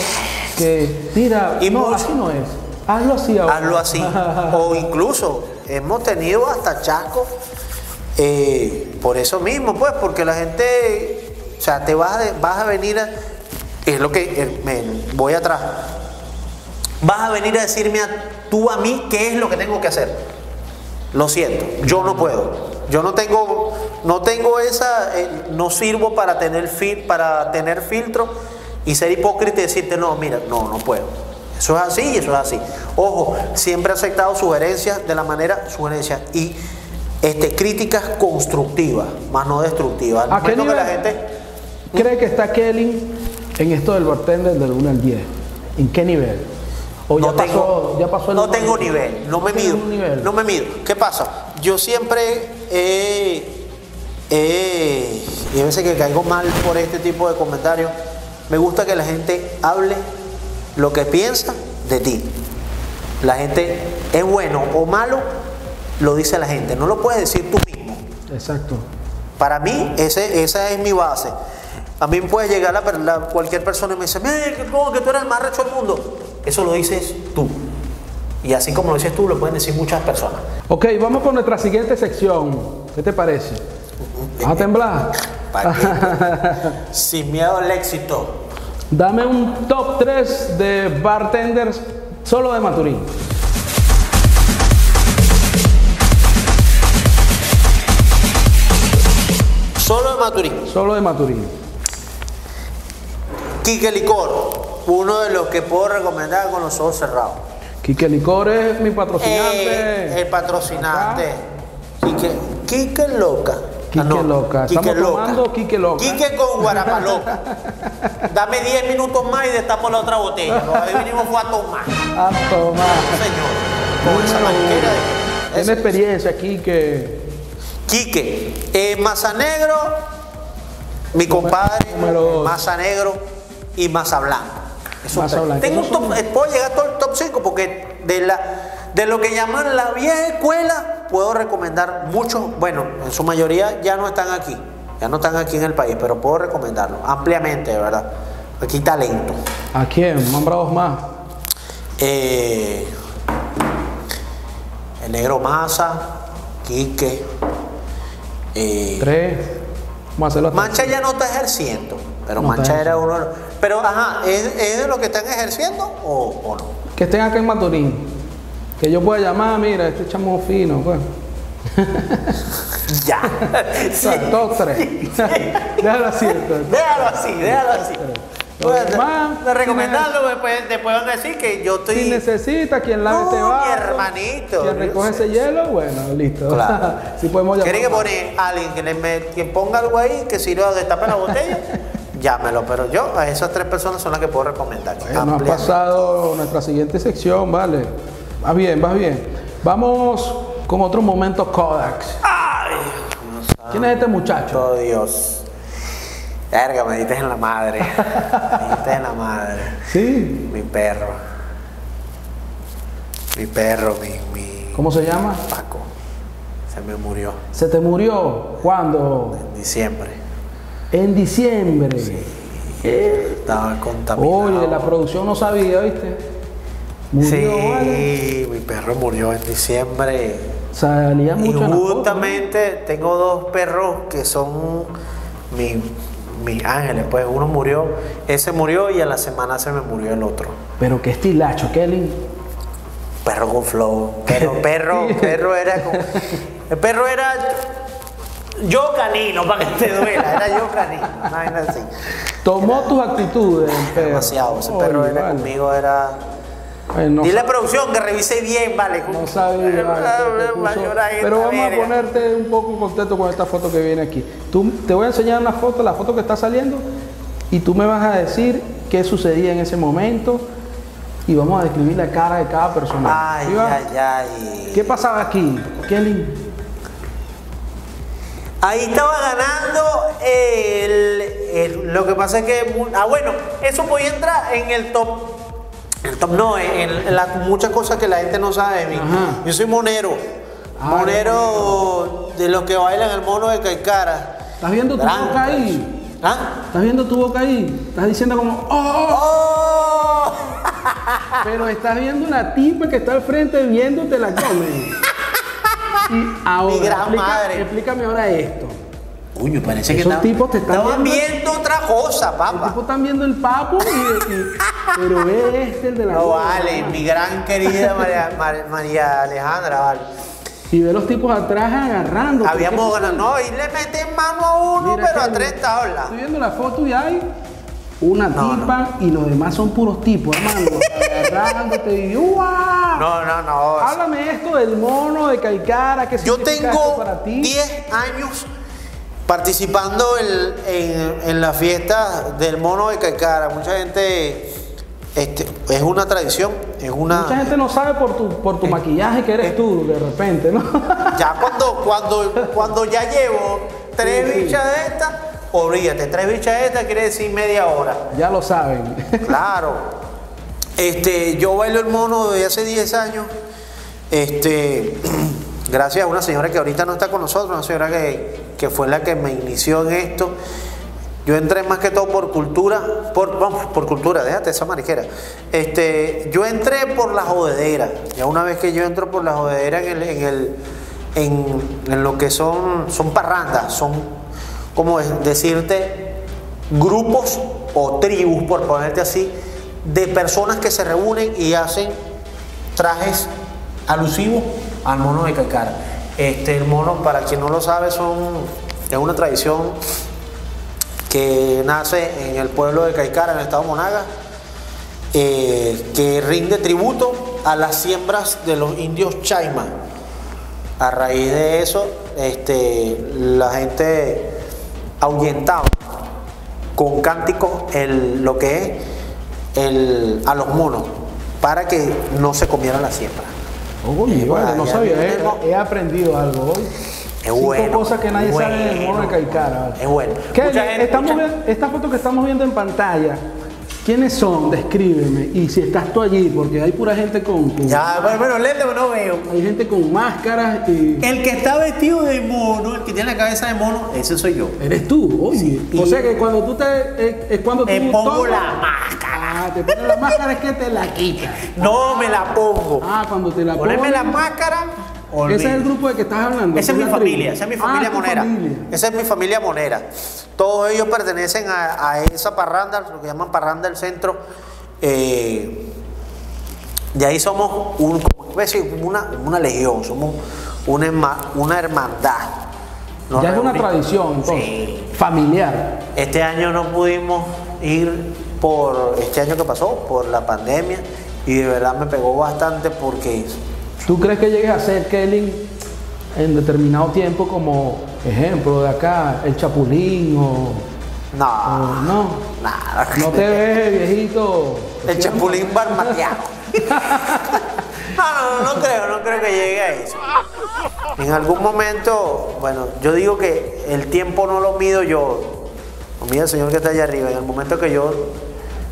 Speaker 1: que mira, no, así no es. Hazlo así ahora.
Speaker 2: Hazlo así. o incluso hemos tenido hasta chascos eh, por eso mismo, pues, porque la gente, o sea, te vas a, vas a venir a, es lo que eh, me, voy atrás. Vas a venir a decirme a, tú a mí qué es lo que tengo que hacer. Lo siento, yo no puedo. Yo no tengo, no tengo esa, eh, no sirvo para tener, fil, para tener filtro y ser hipócrita y decirte, no, mira, no, no puedo. Eso es así y eso es así. Ojo, siempre he aceptado sugerencias de la manera, sugerencias y este, críticas constructivas, más no destructivas.
Speaker 1: ¿A qué nivel la gente cree que está Kelly en esto del bartender del 1 al 10? ¿En qué nivel?
Speaker 2: ¿O no ya, tengo, pasó, ya pasó No tengo nivel, no me mido. No me mido. ¿Qué pasa? Yo siempre he, y a veces que caigo mal por este tipo de comentarios, me gusta que la gente hable lo que piensa de ti. La gente es bueno o malo, lo dice la gente, no lo puedes decir tú mismo.
Speaker 1: Exacto.
Speaker 2: Para mí, ese, esa es mi base. A mí puede llegar la, cualquier persona y me dice, mira, que tú eres el más recho del mundo. Eso lo dices tú. Y así como lo dices tú, lo pueden decir muchas personas.
Speaker 1: Ok, vamos con nuestra siguiente sección. ¿Qué te parece? ¿Vas a temblar?
Speaker 2: Sin miedo al éxito.
Speaker 1: Dame un top 3 de bartenders solo de Maturín.
Speaker 2: Solo de Maturín.
Speaker 1: Solo de Maturín.
Speaker 2: Quique Licor, uno de los que puedo recomendar con los ojos cerrados.
Speaker 1: Quique Licor es mi patrocinante.
Speaker 2: Eh, el patrocinante. Quique, Quique Loca.
Speaker 1: Quique ah, Loca. Estamos Quique tomando Quique Loca.
Speaker 2: Quique con Guarapaloca. Dame 10 minutos más y destapamos la otra botella. Ahí vinimos fue a tomar.
Speaker 1: A tomar.
Speaker 2: Señor. Con esa
Speaker 1: de... Tiene experiencia, Quique.
Speaker 2: Quique. Eh, Maza Negro, mi compadre. Maza Negro y Maza Blanco. Eso tengo un top, puedo llegar a todo el top 5 porque de, la, de lo que llaman la vieja escuela puedo recomendar muchos, bueno, en su mayoría ya no están aquí, ya no están aquí en el país, pero puedo recomendarlo ampliamente, de verdad. Aquí talento.
Speaker 1: ¿A quién? Nombrados más.
Speaker 2: Eh, el negro Maza, Quique.
Speaker 1: Eh, Tres.
Speaker 2: Mancha ya no está ejerciendo, pero Mancha era uno de los pero, ajá, ¿es, de lo que están ejerciendo o, no?
Speaker 1: Que estén acá en Maturín. Que yo pueda llamar, mira, este chamo fino, pues.
Speaker 2: ya.
Speaker 1: sí. Dos, tres. déjalo así.
Speaker 2: Déjalo así, déjalo así. Bueno, de recomendarlo, después, después van a decir que yo estoy.
Speaker 1: Si necesita quien lave este vaso.
Speaker 2: Mi hermanito.
Speaker 1: Quien recoge ese hielo, bueno, listo. Claro. si podemos llamar.
Speaker 2: ¿Quieren que pone alguien que, le que ponga algo ahí que sirva de destapar la botella? Llámelo, pero yo a esas tres personas son las que puedo recomendar.
Speaker 1: Bueno, ha pasado nuestra siguiente sección, vale. Va bien, va bien. Vamos con otro momento Kodak.
Speaker 2: ¡Ay!
Speaker 1: ¿Quién es este muchacho?
Speaker 2: Oh, Dios. Verga, me diste en la madre. me diste en la madre.
Speaker 1: Sí.
Speaker 2: Mi perro. Mi perro, mi, mi.
Speaker 1: ¿Cómo se llama?
Speaker 2: Paco. Se me murió
Speaker 1: ¿Se te murió? ¿Cuándo?
Speaker 2: en diciembre.
Speaker 1: En diciembre. Eh,
Speaker 2: Estaba contaminado.
Speaker 1: Oye, la producción no sabía, ¿viste? Murió,
Speaker 2: Sí,
Speaker 1: ¿vale?
Speaker 2: mi perro murió en diciembre.
Speaker 1: Salía
Speaker 2: Y
Speaker 1: mucho foto, ¿no?
Speaker 2: justamente tengo dos perros que son mi- mis ángeles. Pues uno murió, ese murió y a la semana se me murió el otro.
Speaker 1: Pero qué estilacho, Kelly.
Speaker 2: Perro con flow. Perro, perro, perro era con- El perro era yo canino, para que te duela. Era yo canino. vaina así.
Speaker 1: Tomó tus actitudes, perro.
Speaker 2: Demasiado. Ese perro era
Speaker 1: vale.
Speaker 2: conmigo, era.
Speaker 1: Ay, no
Speaker 2: Dile a producción que revise bien, vale.
Speaker 1: No sabía, vale, pero vamos a ponerte un poco contento con esta foto que viene aquí. Tú, te voy a enseñar una foto, la foto que está saliendo, y tú me vas a decir qué sucedía en ese momento y vamos a describir la cara de cada persona.
Speaker 2: Ay, ay, ay.
Speaker 1: ¿Qué pasaba aquí? Kelly,
Speaker 2: Ahí estaba ganando el, el- Lo que pasa es que. Ah, bueno, eso podía entrar en el top. El top no, en, en las muchas cosas que la gente no sabe de mí.
Speaker 1: Ajá.
Speaker 2: Yo soy monero.
Speaker 1: Ah,
Speaker 2: monero de los que bailan el mono de Caicara.
Speaker 1: ¿estás viendo tu
Speaker 2: Gran
Speaker 1: boca ahí?
Speaker 2: ¿Ah?
Speaker 1: ¿Estás viendo tu boca ahí? Estás diciendo como, ¡oh!
Speaker 2: ¡Oh!
Speaker 1: Pero estás viendo una tipa que está al frente viéndote la come. Ahora,
Speaker 2: Mi gran
Speaker 1: explica-
Speaker 2: madre.
Speaker 1: explícame ahora esto.
Speaker 2: Coño, parece que
Speaker 1: Esos
Speaker 2: estaban-
Speaker 1: tipos te están
Speaker 2: estaban
Speaker 1: viendo-
Speaker 2: viendo otra cosa, papá.
Speaker 1: tipo están viendo el papo y, y- pero ve este el de la
Speaker 2: No
Speaker 1: boda,
Speaker 2: vale, mi gran querida María, Mar- María Alejandra, vale.
Speaker 1: Y ve los tipos atrás agarrando.
Speaker 2: Habíamos ganado, no, y le meten mano a uno,
Speaker 1: Mira,
Speaker 2: pero a tres tablas.
Speaker 1: Estoy viendo la foto y hay una
Speaker 2: No,
Speaker 1: tipa y los demás son puros tipos, hermano. agarrándote y ¡guau!
Speaker 2: No, no, no.
Speaker 1: Háblame esto del mono de Caicara, que
Speaker 2: Yo tengo 10 años participando en, en- en la fiesta del mono de Caicara. Mucha gente, este, es una tradición, es una...
Speaker 1: Mucha gente no sabe por tu, por tu maquillaje que eres tú, de repente, ¿no?
Speaker 2: Ya cuando, cuando, cuando ya llevo tres bichas de estas, olvídate, tres bichas estas quiere decir media hora.
Speaker 1: ya lo saben.
Speaker 2: Claro. Este, yo bailo el mono desde hace 10 años. Este, gracias a una señora que ahorita no está con nosotros, una señora que, que fue la que me inició en esto. Yo entré más que todo por cultura, por, vamos, por cultura, déjate esa mariquera. Este, yo entré por la jodedera. Ya una vez que yo entro por la jodedera en el, en el, en, en lo que son, son parrandas, son como decirte grupos o tribus, por ponerte así, de personas que se reúnen y hacen trajes alusivos al mono de Caicara. Este, el mono, para quien no lo sabe, son, es una tradición que nace en el pueblo de Caicara, en el estado Monaga, eh, que rinde tributo a las siembras de los indios Chaima. A raíz de eso, este, la gente ahuyentaba con cánticos el- lo que es el, a los monos para que no se comieran la siembra.
Speaker 1: Oye, vale, no sabía, he,
Speaker 2: ¿no?
Speaker 1: he aprendido algo hoy.
Speaker 2: Es
Speaker 1: Cinco
Speaker 2: bueno,
Speaker 1: cosas que nadie sabe del mono de
Speaker 2: bueno.
Speaker 1: Caicara.
Speaker 2: Es bueno.
Speaker 1: Kelly,
Speaker 2: Mucha gente- mucha-
Speaker 1: esta foto que estamos viendo en pantalla, ¿quiénes son? Descríbeme. Y si estás tú allí, porque hay pura gente con, con-
Speaker 2: Ya, bueno, bueno, lente, no veo.
Speaker 1: hay gente con máscaras y
Speaker 2: El que está vestido de mono, el que tiene la cabeza de mono, ese soy yo.
Speaker 1: eres tú. Oye, o sea que cuando tú te es, es cuando tú
Speaker 2: Me pongo
Speaker 1: tomas-
Speaker 2: la máscara.
Speaker 1: Ah, te pones la máscara es que te la quitas.
Speaker 2: No me la pongo.
Speaker 1: Ah, cuando te la
Speaker 2: Ponerme
Speaker 1: pones.
Speaker 2: la máscara.
Speaker 1: Ese es el grupo de que estás hablando.
Speaker 2: Esa es mi familia, esa es mi familia
Speaker 1: Ah, tu
Speaker 2: monera.
Speaker 1: familia.
Speaker 2: Esa es mi familia monera. Todos ellos pertenecen a, a esa parranda, lo que llaman parranda del centro. Eh, de ahí somos un, una, una legión, somos una, herma- una hermandad. Nos
Speaker 1: Ya es una tradición, entonces.
Speaker 2: Sí.
Speaker 1: Familiar.
Speaker 2: Este año no pudimos ir por este año que pasó, por la pandemia, y de verdad me pegó bastante porque
Speaker 1: ¿Tú crees que llegues a ser Kelly en determinado tiempo como ejemplo de acá, el Chapulín o,
Speaker 2: no,
Speaker 1: o no?
Speaker 2: nada.
Speaker 1: No te ves viejito.
Speaker 2: El chapulín barmateado. No, no, no, no creo, no creo que llegue a eso. En algún momento, bueno, yo digo que el tiempo no lo mido yo, lo mide el Señor que está allá arriba. En el momento que yo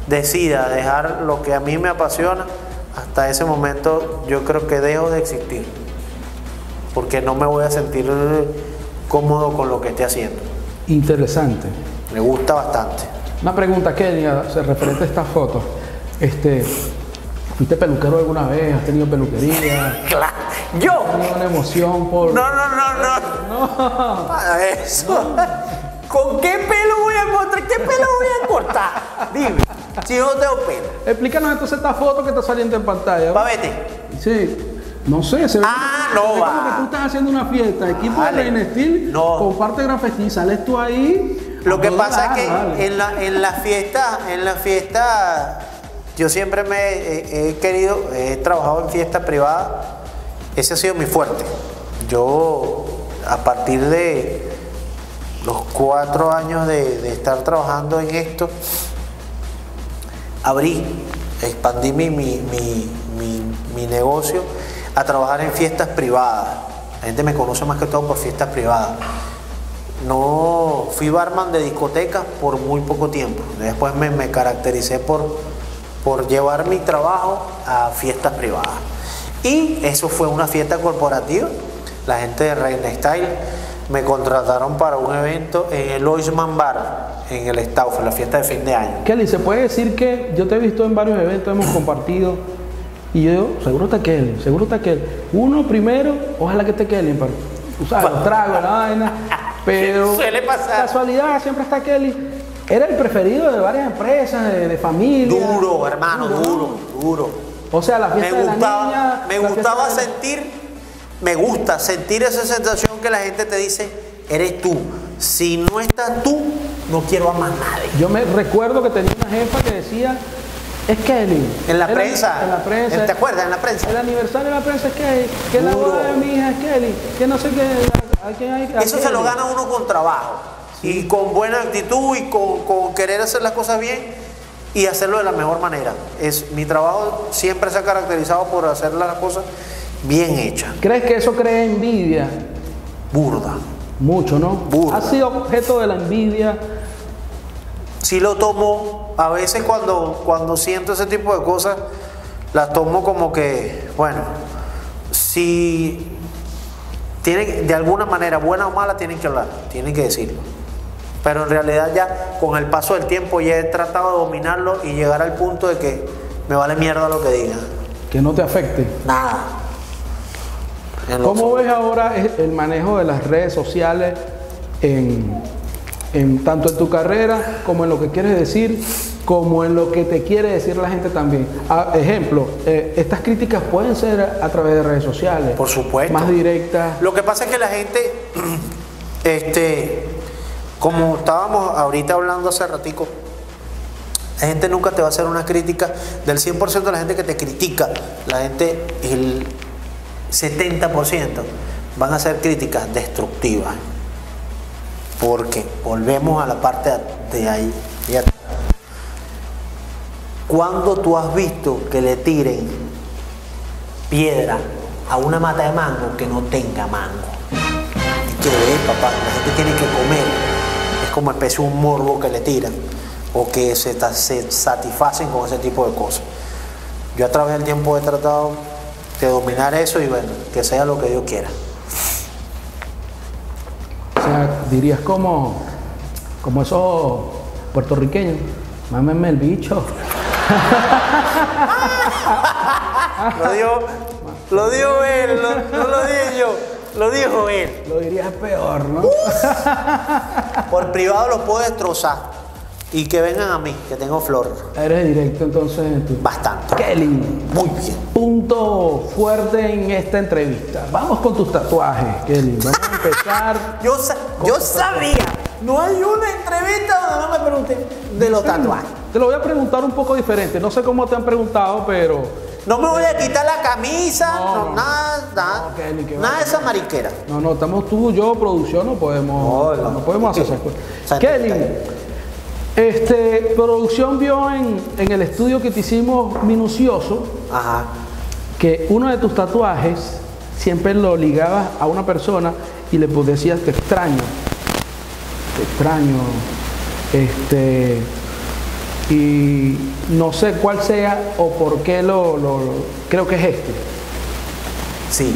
Speaker 2: decida dejar lo que a mí me apasiona, hasta ese momento yo creo que dejo de existir. porque no me voy a sentir cómodo con lo que esté haciendo.
Speaker 1: Interesante.
Speaker 2: Me gusta bastante.
Speaker 1: Una pregunta, se referente a estas fotos. Este, ¿Fuiste peluquero alguna vez? ¿Has tenido peluquería?
Speaker 2: Claro. Yo.
Speaker 1: ¿Has tenido una emoción por.?
Speaker 2: No, no, no, no.
Speaker 1: No.
Speaker 2: Para eso. ¿Con qué pelo voy a cortar? ¿Qué pelo voy a cortar? Dime. Si yo no tengo pelo.
Speaker 1: Explícanos entonces esta foto que está saliendo en pantalla.
Speaker 2: Va, vete.
Speaker 1: Sí. No sé, se ve,
Speaker 2: Ah,
Speaker 1: se
Speaker 2: no
Speaker 1: ve como que tú estás haciendo una fiesta. Equipo de Reina Steel
Speaker 2: No.
Speaker 1: comparte Gran Festín. Sales tú ahí.
Speaker 2: Lo que pasa es que
Speaker 1: vale.
Speaker 2: en la, en la fiesta, en la fiesta, yo siempre me he, he querido, he trabajado en fiesta privada, ese ha sido mi fuerte. Yo, a partir de los cuatro años de, estar trabajando en esto, abrí, expandí mi- mi- mi negocio a trabajar en fiestas privadas. La gente me conoce más que todo por fiestas privadas. No fui barman de discotecas por muy poco tiempo. Después me, me caractericé por, por llevar mi trabajo a fiestas privadas. Y eso fue una fiesta corporativa. La gente de Reina Style me contrataron para un evento en el Oisman Bar, en el Stauf, en la fiesta de fin de año.
Speaker 1: Kelly, se puede decir que yo te he visto en varios eventos, hemos compartido. Y yo digo, seguro está Kelly, seguro está Kelly. Uno primero, ojalá que esté Kelly, para, tú sabes, los tragos, la vaina. Pero
Speaker 2: Suele pasar.
Speaker 1: casualidad, siempre está Kelly. Era el preferido de varias empresas, de, de familia.
Speaker 2: Duro, hermano, duro, duro.
Speaker 1: O sea, la
Speaker 2: Me
Speaker 1: fiesta de la
Speaker 2: gustaba,
Speaker 1: niña.
Speaker 2: me
Speaker 1: fiesta
Speaker 2: gustaba sentir, me gusta sentir esa sensación que la gente te dice, eres tú. Si no estás tú, no quiero a más nadie.
Speaker 1: Yo me recuerdo que tenía una jefa que decía, es Kelly.
Speaker 2: En la
Speaker 1: Era-
Speaker 2: prensa.
Speaker 1: En la prensa.
Speaker 2: ¿Te acuerdas? En la prensa.
Speaker 1: El aniversario de la prensa es Kelly. Que la boda de mi hija es Kelly. Que no sé qué. ¿a
Speaker 2: Eso se lo
Speaker 1: Kelly?
Speaker 2: gana uno con trabajo. Y con buena actitud y con, con querer hacer las cosas bien y hacerlo de la mejor manera. Es, mi trabajo siempre se ha caracterizado por hacer las cosas bien hechas.
Speaker 1: ¿Crees que eso crea envidia?
Speaker 2: Burda.
Speaker 1: Mucho, ¿no?
Speaker 2: Burda.
Speaker 1: Ha sido objeto de la envidia.
Speaker 2: Sí lo tomo, a veces cuando, cuando siento ese tipo de cosas, las tomo como que, bueno, si tienen, de alguna manera, buena o mala, tienen que hablar, tienen que decirlo. Pero en realidad ya con el paso del tiempo ya he tratado de dominarlo y llegar al punto de que me vale mierda lo que digan.
Speaker 1: Que no te afecte.
Speaker 2: Nada.
Speaker 1: ¿Cómo ves ahora el manejo de las redes sociales en, en tanto en tu carrera como en lo que quieres decir, como en lo que te quiere decir la gente también? A- ejemplo, eh, estas críticas pueden ser a través de redes sociales.
Speaker 2: Por supuesto.
Speaker 1: Más directas.
Speaker 2: Lo que pasa es que la gente, este, como estábamos ahorita hablando hace ratico, la gente nunca te va a hacer una crítica del 100% de la gente que te critica. La gente, el 70% van a ser críticas destructivas. Porque volvemos a la parte de ahí. Cuando tú has visto que le tiren piedra a una mata de mango que no tenga mango. Y que ver, papá, la gente tiene que comer. Es como especie de un morbo que le tiran o que se, se satisfacen con ese tipo de cosas. Yo a través del tiempo he tratado de dominar eso y bueno, que sea lo que Dios quiera.
Speaker 1: O sea, dirías como, como esos puertorriqueños. Mámenme el bicho.
Speaker 2: Lo dijo, lo dijo él, lo- no lo dije yo, lo dijo él.
Speaker 1: Lo dirías peor, ¿no?
Speaker 2: Por privado los puedo destrozar y que vengan a mí, que tengo flor.
Speaker 1: Eres directo entonces tú.
Speaker 2: Bastante.
Speaker 1: Kelly,
Speaker 2: Muy bien.
Speaker 1: punto fuerte en esta entrevista. Vamos con tus tatuajes, Kelly. Vamos a empezar.
Speaker 2: Yo, sa- yo sabía, no hay una entrevista donde no me pregunten de los tatuajes.
Speaker 1: Te lo voy a preguntar un poco diferente. No sé cómo te han preguntado, pero
Speaker 2: No me voy a quitar la camisa,
Speaker 1: No,
Speaker 2: no, nada, nada,
Speaker 1: No, Kelly,
Speaker 2: nada de esa mariquera.
Speaker 1: no, no, estamos tú, yo, producción, no podemos,
Speaker 2: No,
Speaker 1: podemos hacer esas cosas. Kelly, este, producción vio en, en el estudio que te hicimos minucioso
Speaker 2: Ajá.
Speaker 1: que uno de tus tatuajes siempre lo ligabas a una persona y le pues decías te extraño, te extraño, este, y no sé cuál sea o por qué lo, lo- lo- creo que es este.
Speaker 2: Sí.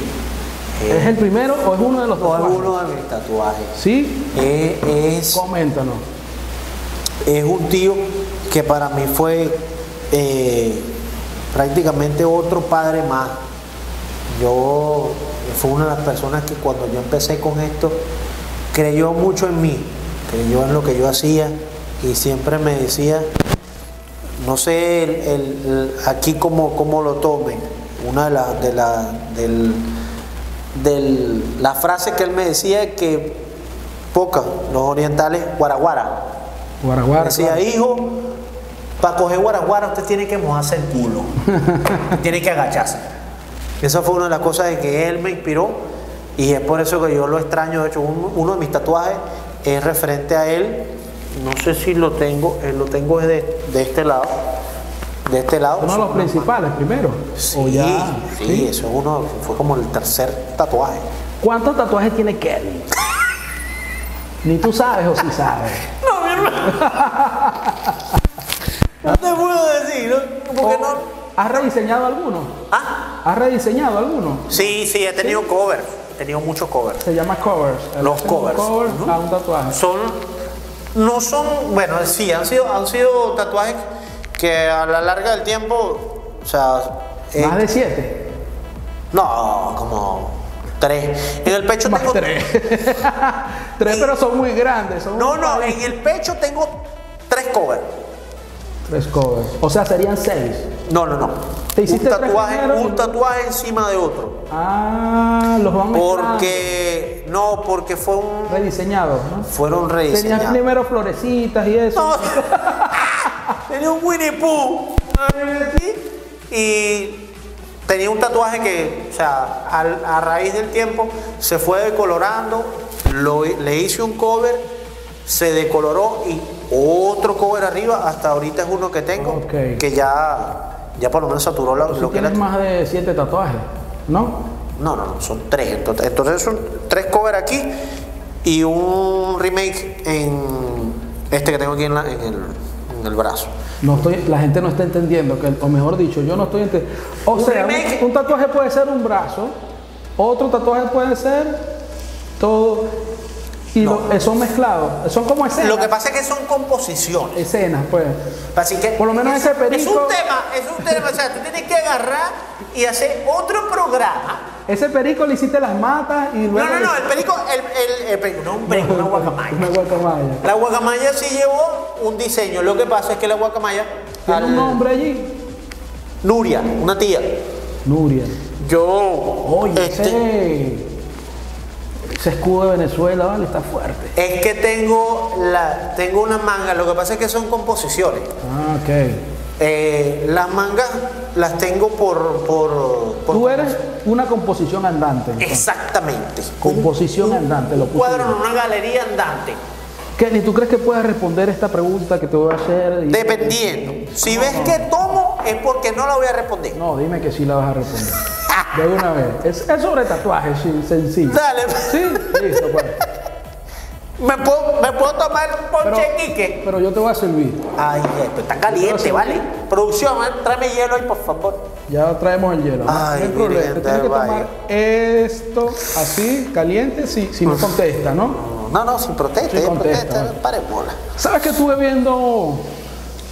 Speaker 1: ¿Es el primero o es uno de los
Speaker 2: o es
Speaker 1: tatuajes?
Speaker 2: uno de mis tatuajes.
Speaker 1: Sí,
Speaker 2: Eh, es,
Speaker 1: coméntanos.
Speaker 2: Es un tío que para mí fue eh, prácticamente otro padre más. Yo fue una de las personas que cuando yo empecé con esto creyó mucho en mí, creyó en lo que yo hacía y siempre me decía, no sé el- aquí cómo, cómo lo tomen, una de las de la, del, la frase que él me decía es que pocas, los orientales, guaraguara,
Speaker 1: Guaraguara.
Speaker 2: Decía,
Speaker 1: claro.
Speaker 2: hijo, para coger guaraguara usted tiene que mojarse el culo. tiene que agacharse. Esa fue una de las cosas de que él me inspiró y es por eso que yo lo extraño. De hecho, un- uno de mis tatuajes es referente a él. No sé si lo tengo, eh, lo tengo de, de este lado. De este lado.
Speaker 1: Uno de los principales primero.
Speaker 2: Sí,
Speaker 1: ¿O ya?
Speaker 2: sí,
Speaker 1: ¿Sí?
Speaker 2: eso es uno, fue como el tercer tatuaje.
Speaker 1: ¿Cuántos tatuajes tiene Kelly? Ni tú sabes o sí sabes.
Speaker 2: No te puedo decir, ¿no? Porque no.
Speaker 1: ¿Has rediseñado alguno?
Speaker 2: Ah,
Speaker 1: ¿Has rediseñado alguno?
Speaker 2: sí, sí, he tenido covers, he tenido muchos covers.
Speaker 1: Se llama covers.
Speaker 2: Los covers.
Speaker 1: cover a un tatuaje.
Speaker 2: Son, no son, bueno, sí, han sido, han sido tatuajes que a la larga del tiempo, o sea, eh,
Speaker 1: Más de siete.
Speaker 2: no, como tres. En el pecho
Speaker 1: Más
Speaker 2: tengo
Speaker 1: tres. tres, pero son muy grandes. Son
Speaker 2: No, no, en el pecho tengo tres covers.
Speaker 1: Tres covers. O sea, serían seis.
Speaker 2: No, no, no.
Speaker 1: ¿Te hiciste
Speaker 2: un tatuaje, un encima de otro.
Speaker 1: Ah, los van mezclando.
Speaker 2: Porque, no, porque fue un,
Speaker 1: Rediseñados, ¿no?
Speaker 2: fueron
Speaker 1: Tenías
Speaker 2: rediseñados.
Speaker 1: primero florecitas y eso.
Speaker 2: No, tenía un Winnie Pooh y tenía un tatuaje que, o sea, a, raíz del tiempo se fue decolorando, lo, le hice un cover, se decoloró y otro cover arriba, hasta ahorita es uno que tengo, que ya, ya por lo menos saturó la- lo que era.
Speaker 1: tienes más de siete tatuajes, ¿no?
Speaker 2: No, no, no, son tres. Entonces, entonces son tres covers aquí y un remake en este que tengo aquí en, la- en el, el brazo.
Speaker 1: No estoy, la gente no está entendiendo, que, o mejor dicho, yo no estoy entendiendo. O
Speaker 2: Un
Speaker 1: sea, un, un tatuaje puede ser un brazo, otro tatuaje puede ser todo, y
Speaker 2: No.
Speaker 1: lo- eh, son mezclados, son como escenas.
Speaker 2: Lo que pasa es que son composiciones.
Speaker 1: Escenas, pues.
Speaker 2: Así que
Speaker 1: Por lo menos
Speaker 2: es,
Speaker 1: ese
Speaker 2: es
Speaker 1: perico-
Speaker 2: un tema, es un tema, o sea, tú tienes que agarrar y hacer otro programa.
Speaker 1: Ese perico le hiciste las matas y
Speaker 2: No,
Speaker 1: luego.
Speaker 2: no, no,
Speaker 1: le-
Speaker 2: el perico, el, el, el perico, no un perico, una guacamaya.
Speaker 1: Una guacamaya.
Speaker 2: La guacamaya sí llevó un diseño, lo que pasa es que la guacamaya,
Speaker 1: Tiene un nombre allí.
Speaker 2: Nuria, una tía,
Speaker 1: Nuria.
Speaker 2: yo,
Speaker 1: Oye,
Speaker 2: este,
Speaker 1: ese, ese escudo de Venezuela, vale, está fuerte.
Speaker 2: es que tengo, la, tengo una manga, lo que pasa es que son composiciones.
Speaker 1: Ah, ok.
Speaker 2: Eh, las mangas las tengo por, por, por-
Speaker 1: Tú eres una composición andante. entonces.
Speaker 2: Exactamente.
Speaker 1: Composición andante, lo
Speaker 2: Un cuadro en una galería andante.
Speaker 1: Kelly, ¿tú crees que puedes responder esta pregunta que te voy a hacer? Y-
Speaker 2: Dependiendo. Si ves que tomo, es porque no la voy a responder.
Speaker 1: No, dime que sí la vas a responder. De una vez. Es, es sobre tatuajes, sí, sencillo.
Speaker 2: Dale.
Speaker 1: Sí, listo, pues.
Speaker 2: ¿Me puedo, me puedo tomar
Speaker 1: Pero,
Speaker 2: ponche Quique?
Speaker 1: pero yo te voy a servir.
Speaker 2: Ay, esto está caliente, ¿vale? Producción, ¿eh? tráeme hielo ahí, por favor.
Speaker 1: Ya traemos el hielo.
Speaker 2: Ay,
Speaker 1: no hay problema. Te tienes que tomar esto así, caliente, si, si no contesta, ¿no?
Speaker 2: No, no, sin protesta, sin
Speaker 1: contesta,
Speaker 2: protesta, pare bola.
Speaker 1: ¿Sabes que estuve viendo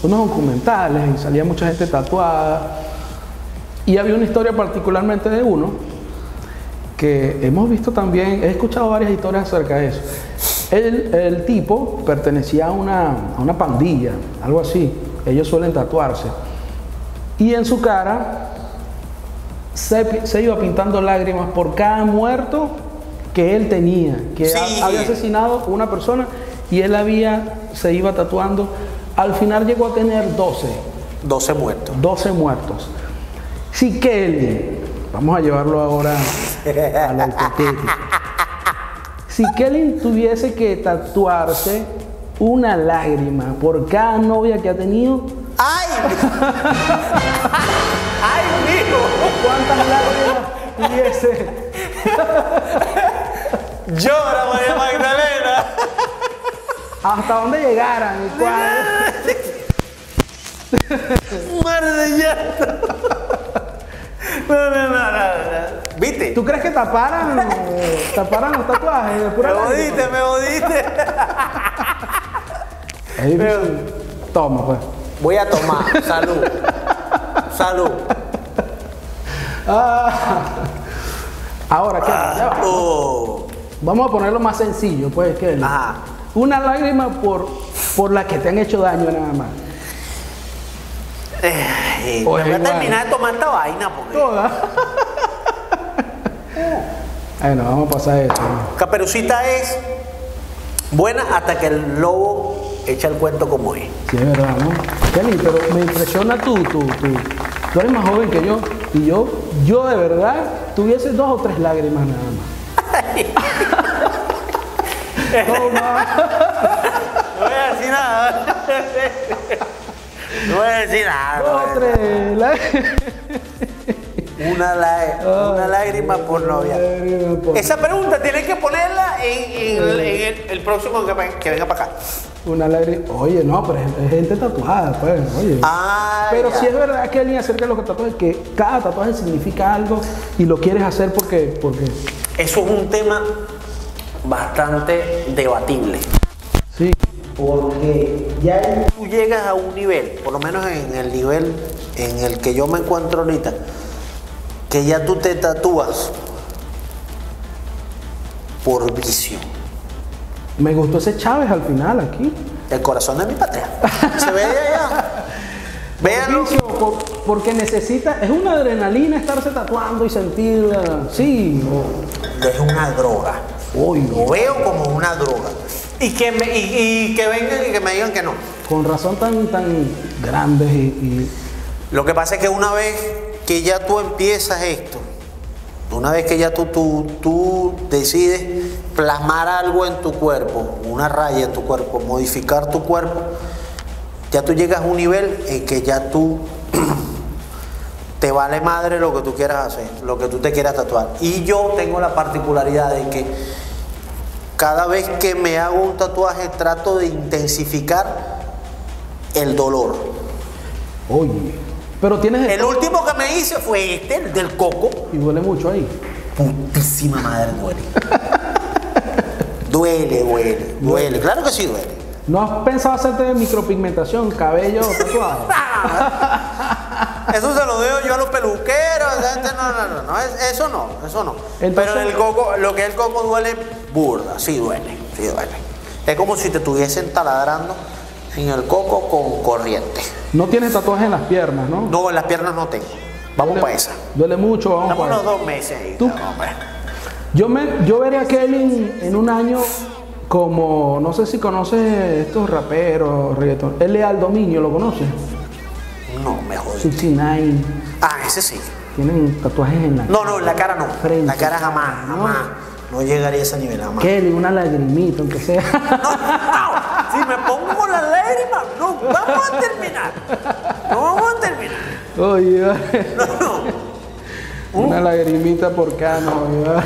Speaker 1: unos documentales y salía mucha gente tatuada? Y había una historia particularmente de uno que hemos visto también, he escuchado varias historias acerca de eso. El, el tipo pertenecía a una, a una pandilla, algo así. Ellos suelen tatuarse. Y en su cara se, iba pintando lágrimas por cada muerto que él tenía, que
Speaker 2: Sí.
Speaker 1: había asesinado una persona y él había, se iba tatuando. Al final llegó a tener 12,
Speaker 2: 12 muertos.
Speaker 1: 12 muertos. Si Kelly, vamos a llevarlo ahora a la hipotética. Si Kelly tuviese que tatuarse una lágrima por cada novia que ha tenido,
Speaker 2: ¡Ay! ¡Ay, mijo!
Speaker 1: ¿cuántas lágrimas tuviese?
Speaker 2: Llora, María Magdalena.
Speaker 1: Hasta dónde llegaran cuál.
Speaker 2: Muerde ya. No, no, no, no, no. ¿Viste?
Speaker 1: ¿Tú crees que taparan, taparan los tatuajes de
Speaker 2: Me
Speaker 1: pura
Speaker 2: jodiste, me jodiste.
Speaker 1: Difícil. Toma, pues.
Speaker 2: Voy a tomar. Salud. Salud.
Speaker 1: Ah. Ahora, ¿qué? Va.
Speaker 2: Oh.
Speaker 1: Vamos a ponerlo más sencillo, pues, que. Una lágrima por, por la que te han hecho daño nada más.
Speaker 2: Eh,
Speaker 1: O
Speaker 2: me
Speaker 1: es
Speaker 2: voy a terminar de tomar esta vaina porque.
Speaker 1: Toda. bueno, vamos a pasar esto.
Speaker 2: Caperucita es buena hasta que el lobo echa el cuento como es.
Speaker 1: Sí, es verdad, ¿no? Kelly, pero me impresiona tú, tú, tú. Tú eres más joven que yo. Y yo, yo de verdad, tuviese dos o tres lágrimas nada más. Toma.
Speaker 2: No. No voy a decir nada. no voy a decir nada. Una, una lágrima por novia. Esa pregunta tienes que ponerla en, en el, en el- el próximo que, ven- que venga para acá.
Speaker 1: Una lágrima. Oye, no, pero es, es gente tatuada, pues. Oye.
Speaker 2: Ah,
Speaker 1: Pero
Speaker 2: ya.
Speaker 1: sí es verdad que alguien acerca de los tatuajes, que cada tatuaje significa algo y lo quieres hacer porque, porque
Speaker 2: Eso es un tema bastante debatible.
Speaker 1: sí.
Speaker 2: Porque ya tú llegas a un nivel, por lo menos en el nivel en el que yo me encuentro ahorita, que ya tú te tatúas por vicio.
Speaker 1: Me gustó ese Chávez al final aquí.
Speaker 2: El corazón de mi patria. Se ve de allá. Véanlo.
Speaker 1: Por- porque necesita, es una adrenalina estarse tatuando y sentirla. Sí.
Speaker 2: Es una droga.
Speaker 1: Uy,
Speaker 2: Lo veo como una droga. Y que, me, y, y que vengan y que me digan que no.
Speaker 1: con razón tan, tan grandes y, y-
Speaker 2: Lo que pasa es que una vez que ya tú empiezas esto, una vez que ya tú, tú, tú decides plasmar algo en tu cuerpo, una raya en tu cuerpo, modificar tu cuerpo, ya tú llegas a un nivel en que ya tú te vale madre lo que tú quieras hacer, lo que tú te quieras tatuar. Y yo tengo la particularidad de que cada vez que me hago un tatuaje trato de intensificar el dolor.
Speaker 1: Oye. Pero tienes de
Speaker 2: El último que me hice fue este, el del coco.
Speaker 1: y duele mucho ahí.
Speaker 2: Putísima madre, duele. duele, duele, duele. Claro que sí duele.
Speaker 1: ¿No has pensado hacerte micropigmentación, cabello, tatuaje?
Speaker 2: Eso se lo digo yo a los peluqueros. No, no, no, no, es- eso no, eso no.
Speaker 1: Entonces-
Speaker 2: Pero el coco, lo que es el coco duele burda, sí duele, sí duele. Es como si te estuviesen taladrando en el coco con corriente.
Speaker 1: No tienes tatuaje en las piernas, ¿no?
Speaker 2: No, en las piernas no tengo. Vamos
Speaker 1: Duele-
Speaker 2: para esa.
Speaker 1: Duele mucho, vamos
Speaker 2: Estamos
Speaker 1: para
Speaker 2: unos dos meses ahí.
Speaker 1: Tú-. Yo, me, yo veré a Kelly en un año como, no sé si conoces estos raperos, reggaetón. Él es al dominio, ¿lo conoces?
Speaker 2: No, me jodí.
Speaker 1: 69,
Speaker 2: Ah, ese sí.
Speaker 1: tienen tatuajes en la
Speaker 2: No, no, en la cara no.
Speaker 1: Frente.
Speaker 2: La cara jamás,
Speaker 1: No.
Speaker 2: jamás. No llegaría a ese nivel, jamás.
Speaker 1: Kelly, una lagrimita, aunque sea.
Speaker 2: No, si me pongo con las lágrimas, no vamos a terminar. No vamos a terminar.
Speaker 1: Oye,
Speaker 2: No, no.
Speaker 1: una lagrimita por cada novio.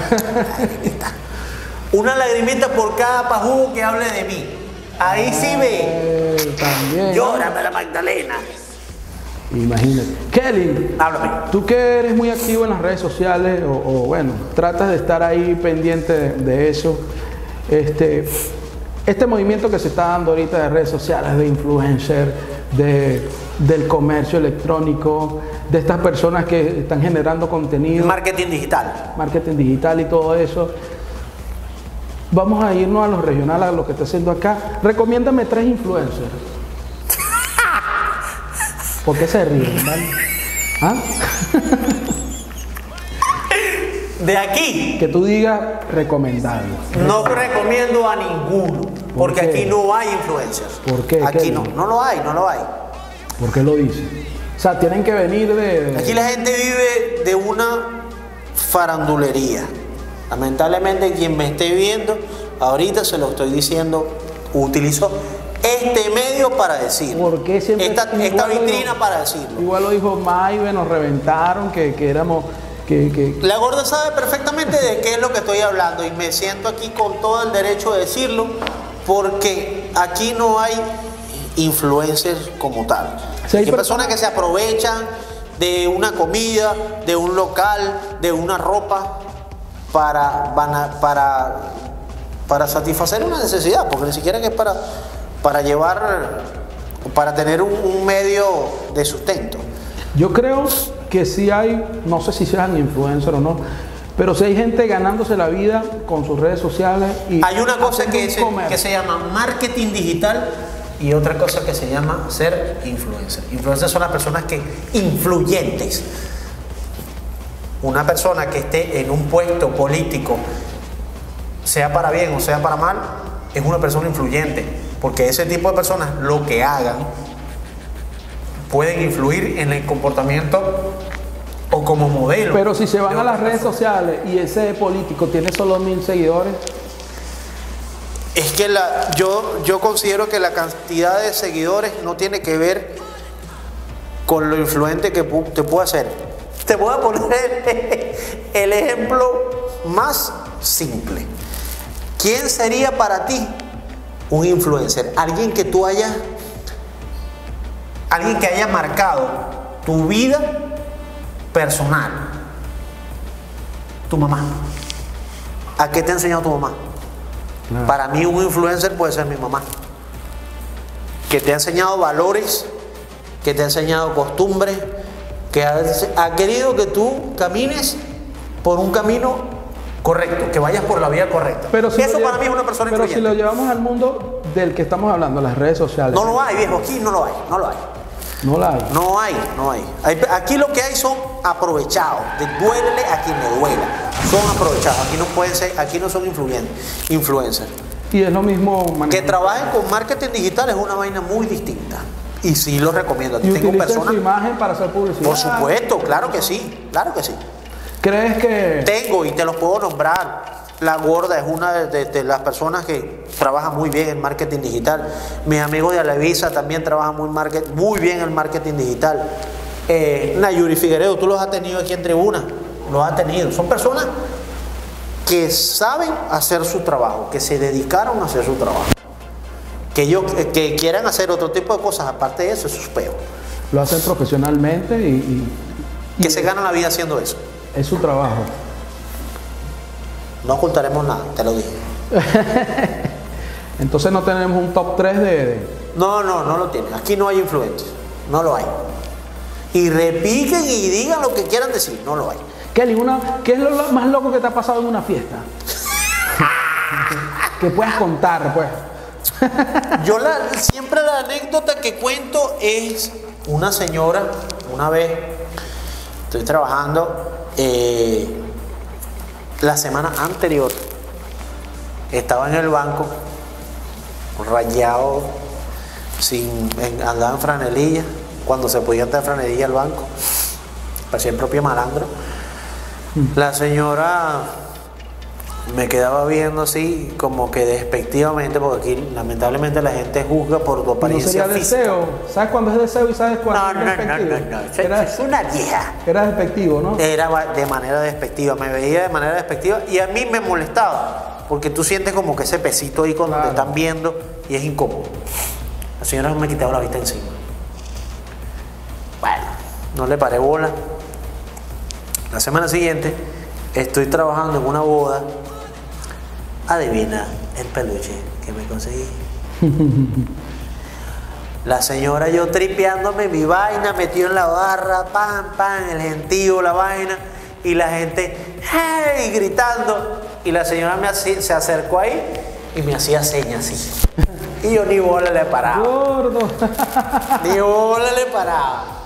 Speaker 2: Una lagrimita por cada pajugo que hable de mí. Ahí sí ve.
Speaker 1: Eh, También.
Speaker 2: Llórame la Magdalena.
Speaker 1: Imagínate. Kelly,
Speaker 2: Háblame.
Speaker 1: tú que eres muy activo en las redes sociales, o, o, bueno, tratas de estar ahí pendiente de, de eso, este, este movimiento que se está dando ahorita de redes sociales, de influencer, de, del comercio electrónico, de estas personas que están generando contenido,
Speaker 2: Marketing digital.
Speaker 1: marketing digital y todo eso. Vamos a irnos a los regionales, a lo que está haciendo acá. Recomiéndame tres influencers. ¿Por qué se ríen? vale? ¿Ah?
Speaker 2: De aquí
Speaker 1: Que tú digas recomendable.
Speaker 2: no recomiendo a ninguno. Porque
Speaker 1: qué?
Speaker 2: aquí no hay influencers.
Speaker 1: ¿Por qué?
Speaker 2: Aquí
Speaker 1: ¿Qué?
Speaker 2: no, no lo hay, no lo hay.
Speaker 1: ¿Por qué lo dices? O sea, tienen que venir de...
Speaker 2: Aquí la gente vive de una farandulería. Lamentablemente quien me esté viendo, ahorita se lo estoy diciendo, utilizo este medio para decirlo.
Speaker 1: ¿Por qué siempre
Speaker 2: esta, esta
Speaker 1: lo
Speaker 2: vitrina para decirlo.
Speaker 1: Igual lo dijo Maive, nos reventaron, que, que éramos... Que, que,
Speaker 2: La gorda sabe perfectamente de qué es lo que estoy hablando y me siento aquí con todo el derecho de decirlo porque aquí no hay influencers como tal.
Speaker 1: Hay
Speaker 2: personas que se aprovechan de una comida, de un local, de una ropa, para, para, para satisfacer una necesidad, porque ni siquiera que es para, para llevar, para tener un, medio de sustento.
Speaker 1: Yo creo que sí hay, no sé si sean influencers o no, pero si hay gente ganándose la vida con sus redes sociales.
Speaker 2: Y hay una cosa que se, que se llama marketing digital y otra cosa que se llama ser influencer. Influencers son las personas que influyentes. Una persona que esté en un puesto político, sea para bien o sea para mal, es una persona influyente, porque ese tipo de personas lo que hagan pueden influir en el comportamiento o como modelo.
Speaker 1: Pero si se van a las redes sociales y ese político tiene solo mil seguidores.
Speaker 2: Es que la, yo, yo considero que la cantidad de seguidores no tiene que ver con lo influente que te puede hacer. Te voy a poner el ejemplo más simple. ¿Quién sería para ti un influencer? Alguien que tú hayas, alguien que haya marcado tu vida personal. Tu mamá. ¿A qué te ha enseñado tu mamá? Para mí un influencer puede ser mi mamá. Que te ha enseñado valores, que te ha enseñado costumbres, que ha, querido que tú camines por un camino correcto, que vayas por la vía correcta.
Speaker 1: Pero Eso para mí es una persona Pero si lo llevamos al mundo del que estamos hablando, las redes sociales.
Speaker 2: No lo hay, viejo, aquí no lo hay, no lo hay.
Speaker 1: No la hay.
Speaker 2: No hay, no hay. Aquí lo que hay son aprovechados. De duele a quien le duela. Son aprovechados. Aquí no pueden ser, aquí no son influyentes, influencers.
Speaker 1: Y es lo mismo.
Speaker 2: Que trabajen con marketing digital es una vaina muy distinta. Y sí lo recomiendo.
Speaker 1: ¿Y tengo personas. su imagen para hacer publicidad?
Speaker 2: Por supuesto, claro que sí, claro que sí.
Speaker 1: ¿Crees que.?
Speaker 2: Tengo y te los puedo nombrar. La Gorda es una de, las personas que trabaja muy bien en marketing digital. Mis amigos de Alevisa también trabajan muy, market, muy bien en marketing digital. Eh, Nayuri Figueredo, tú los has tenido aquí en tribuna, los has tenido. Son personas que saben hacer su trabajo, que se dedicaron a hacer su trabajo. Que ellos que quieran hacer otro tipo de cosas, aparte de eso, es su peo.
Speaker 1: Lo hacen profesionalmente y,
Speaker 2: que se ganan la vida haciendo eso.
Speaker 1: Es su trabajo.
Speaker 2: No ocultaremos nada, te lo dije.
Speaker 1: Entonces no tenemos un top 3 de,
Speaker 2: No, no, no lo tiene. Aquí no hay influencia. No lo hay. Y repiquen y digan lo que quieran decir. No lo hay.
Speaker 1: Kelly, una, ¿qué es lo más loco que te ha pasado en una fiesta? que puedas contar, pues.
Speaker 2: Yo la, siempre la anécdota que cuento es una señora, una vez, estoy trabajando, eh, la semana anterior estaba en el banco, rayado, sin, andaba en franelilla, cuando se podía entrar en franelilla al banco, parecía el propio malandro. La señora me quedaba viendo así como que despectivamente, porque aquí lamentablemente la gente juzga por tu apariencia
Speaker 1: no deseo. ¿Sabes cuándo es deseo y sabes cuándo
Speaker 2: no, es despectivo? No, no, no, Era, es una vieja.
Speaker 1: Era despectivo, ¿no?
Speaker 2: Era de manera despectiva, me veía de manera despectiva y a mí me molestaba, porque tú sientes como que ese pesito ahí cuando te están viendo y es incómodo. La señora me quitaba la vista encima. Bueno, no le paré bola. La semana siguiente estoy trabajando en una boda Adivina el peluche que me conseguí. La señora yo tripeándome mi vaina, metió en la barra, pam, pam, el gentío, la vaina, y la gente, ¡hey! gritando. Y la señora me se acercó ahí y me hacía señas así. Y yo ni bola le paraba.
Speaker 1: Gordo.
Speaker 2: Ni bola le paraba.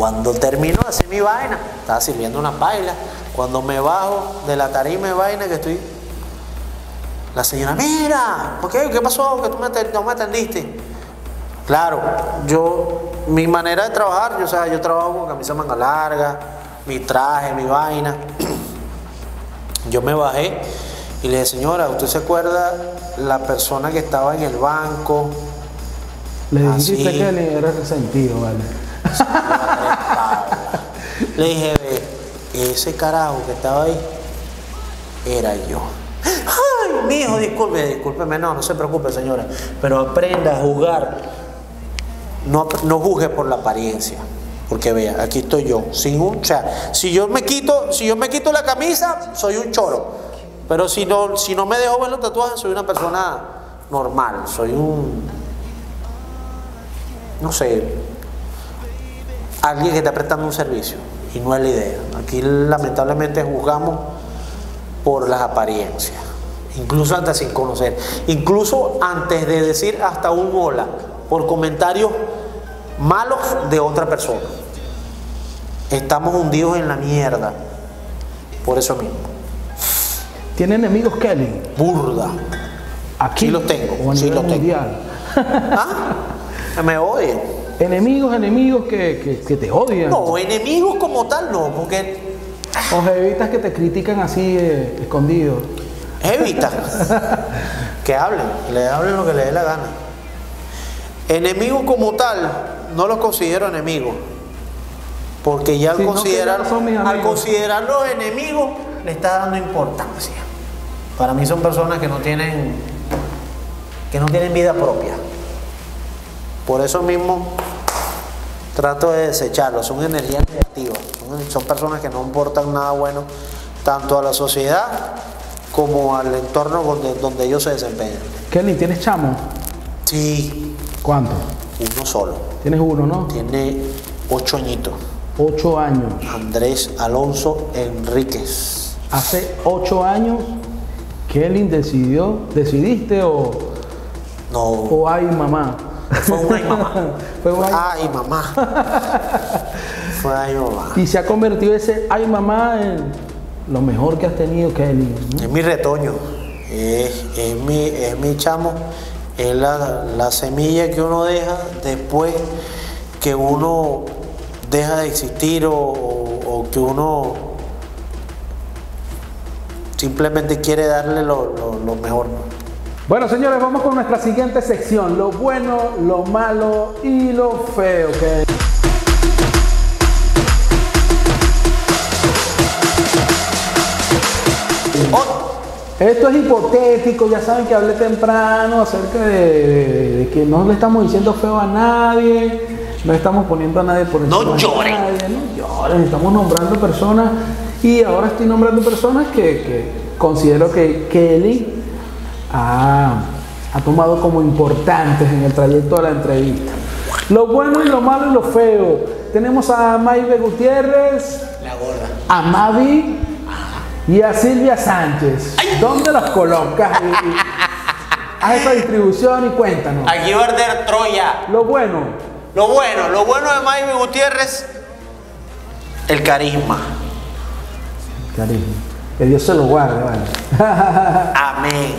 Speaker 2: Cuando terminó de hacer mi vaina, estaba sirviendo una baila cuando me bajo de la tarima de vaina que estoy, la señora, mira, ¿por qué? ¿Qué pasó? Que tú me, no me atendiste. Claro, yo, mi manera de trabajar, yo, o sea, yo trabajo con camisa manga larga, mi traje, mi vaina. Yo me bajé y le dije, señora, ¿usted se acuerda la persona que estaba en el banco?
Speaker 1: Le dijiste que le era resentido, ¿vale?
Speaker 2: Le dije, ese carajo que estaba ahí era yo. Ay, mi hijo, disculpe, discúlpeme, no, no se preocupe, señora, pero aprenda a jugar. No, no juzgue por la apariencia, Porque vea, aquí estoy yo, sin un, o sea, si yo me quito, si yo me quito la camisa, soy un choro. Pero si no, si no me dejo ver los tatuajes, soy una persona normal, soy un, no sé, alguien que está prestando un servicio. Y no es la idea. Aquí lamentablemente juzgamos por las apariencias, incluso antes sin conocer, incluso antes de decir hasta un hola, por comentarios malos de otra persona. Estamos hundidos en la mierda, por eso mismo.
Speaker 1: ¿Tiene enemigos Kelly?
Speaker 2: Burda.
Speaker 1: Aquí
Speaker 2: Sí los tengo, sí los tengo. ¿Ah? Me odian.
Speaker 1: Enemigos, enemigos que, que- que te odian.
Speaker 2: No, enemigos como tal no, porque
Speaker 1: O jevitas que te critican así eh, escondidos.
Speaker 2: evita que hablen, le hablen lo que les dé la gana. Enemigos como tal, no los considero enemigos. Porque ya al, considerar,
Speaker 1: no
Speaker 2: al considerarlos enemigos, le está dando importancia. Para mí son personas que no tienen, que no tienen vida propia. Por eso mismo trato de desecharlos, son energías negativas, son, son personas que no aportan nada bueno tanto a la sociedad como al entorno donde, donde ellos se desempeñan.
Speaker 1: Kelly, ¿tienes chamo?
Speaker 2: Sí,
Speaker 1: ¿Cuánto?
Speaker 2: uno solo,
Speaker 1: Tienes uno, ¿no?
Speaker 2: tiene ocho añitos,
Speaker 1: Ocho años.
Speaker 2: Andrés Alonso Enríquez.
Speaker 1: Hace ocho años, Kelly decidió, ¿decidiste o,
Speaker 2: No,
Speaker 1: o ay mamá?
Speaker 2: Fue un ay mamá.
Speaker 1: Fue un ay-
Speaker 2: Ay mamá. Fue ay mamá.
Speaker 1: Y se ha convertido ese ay mamá en lo mejor que has tenido, Kelly. ¿no?
Speaker 2: Es mi retoño, es, es mi, es mi chamo, es la, la semilla que uno deja después que uno deja de existir o, o- o que uno simplemente quiere darle lo, lo- lo mejor.
Speaker 1: Bueno, señores, vamos con nuestra siguiente sección. Lo bueno, lo malo y lo feo.
Speaker 2: Oh,
Speaker 1: Esto es hipotético, ya saben que hablé temprano acerca de, de- de que no le estamos diciendo feo a nadie, no estamos poniendo a nadie por
Speaker 2: No
Speaker 1: encima de
Speaker 2: lloren.
Speaker 1: no lloren, estamos nombrando personas y ahora estoy nombrando personas que, que considero que Kelly ha, ha tomado como importantes en el trayecto de la entrevista. Lo bueno y lo malo y lo feo. Tenemos a Maybe Gutiérrez,
Speaker 2: la gorda.
Speaker 1: a Mavi y a Silvia Sánchez. ¿Dónde los colocas? Haz esa distribución y cuéntanos.
Speaker 2: Aquí va a arder Troya.
Speaker 1: Lo bueno,
Speaker 2: Lo bueno, lo bueno de Maybe Gutiérrez, el carisma.
Speaker 1: cariño, que Dios se lo guarde, vale.
Speaker 2: Amén.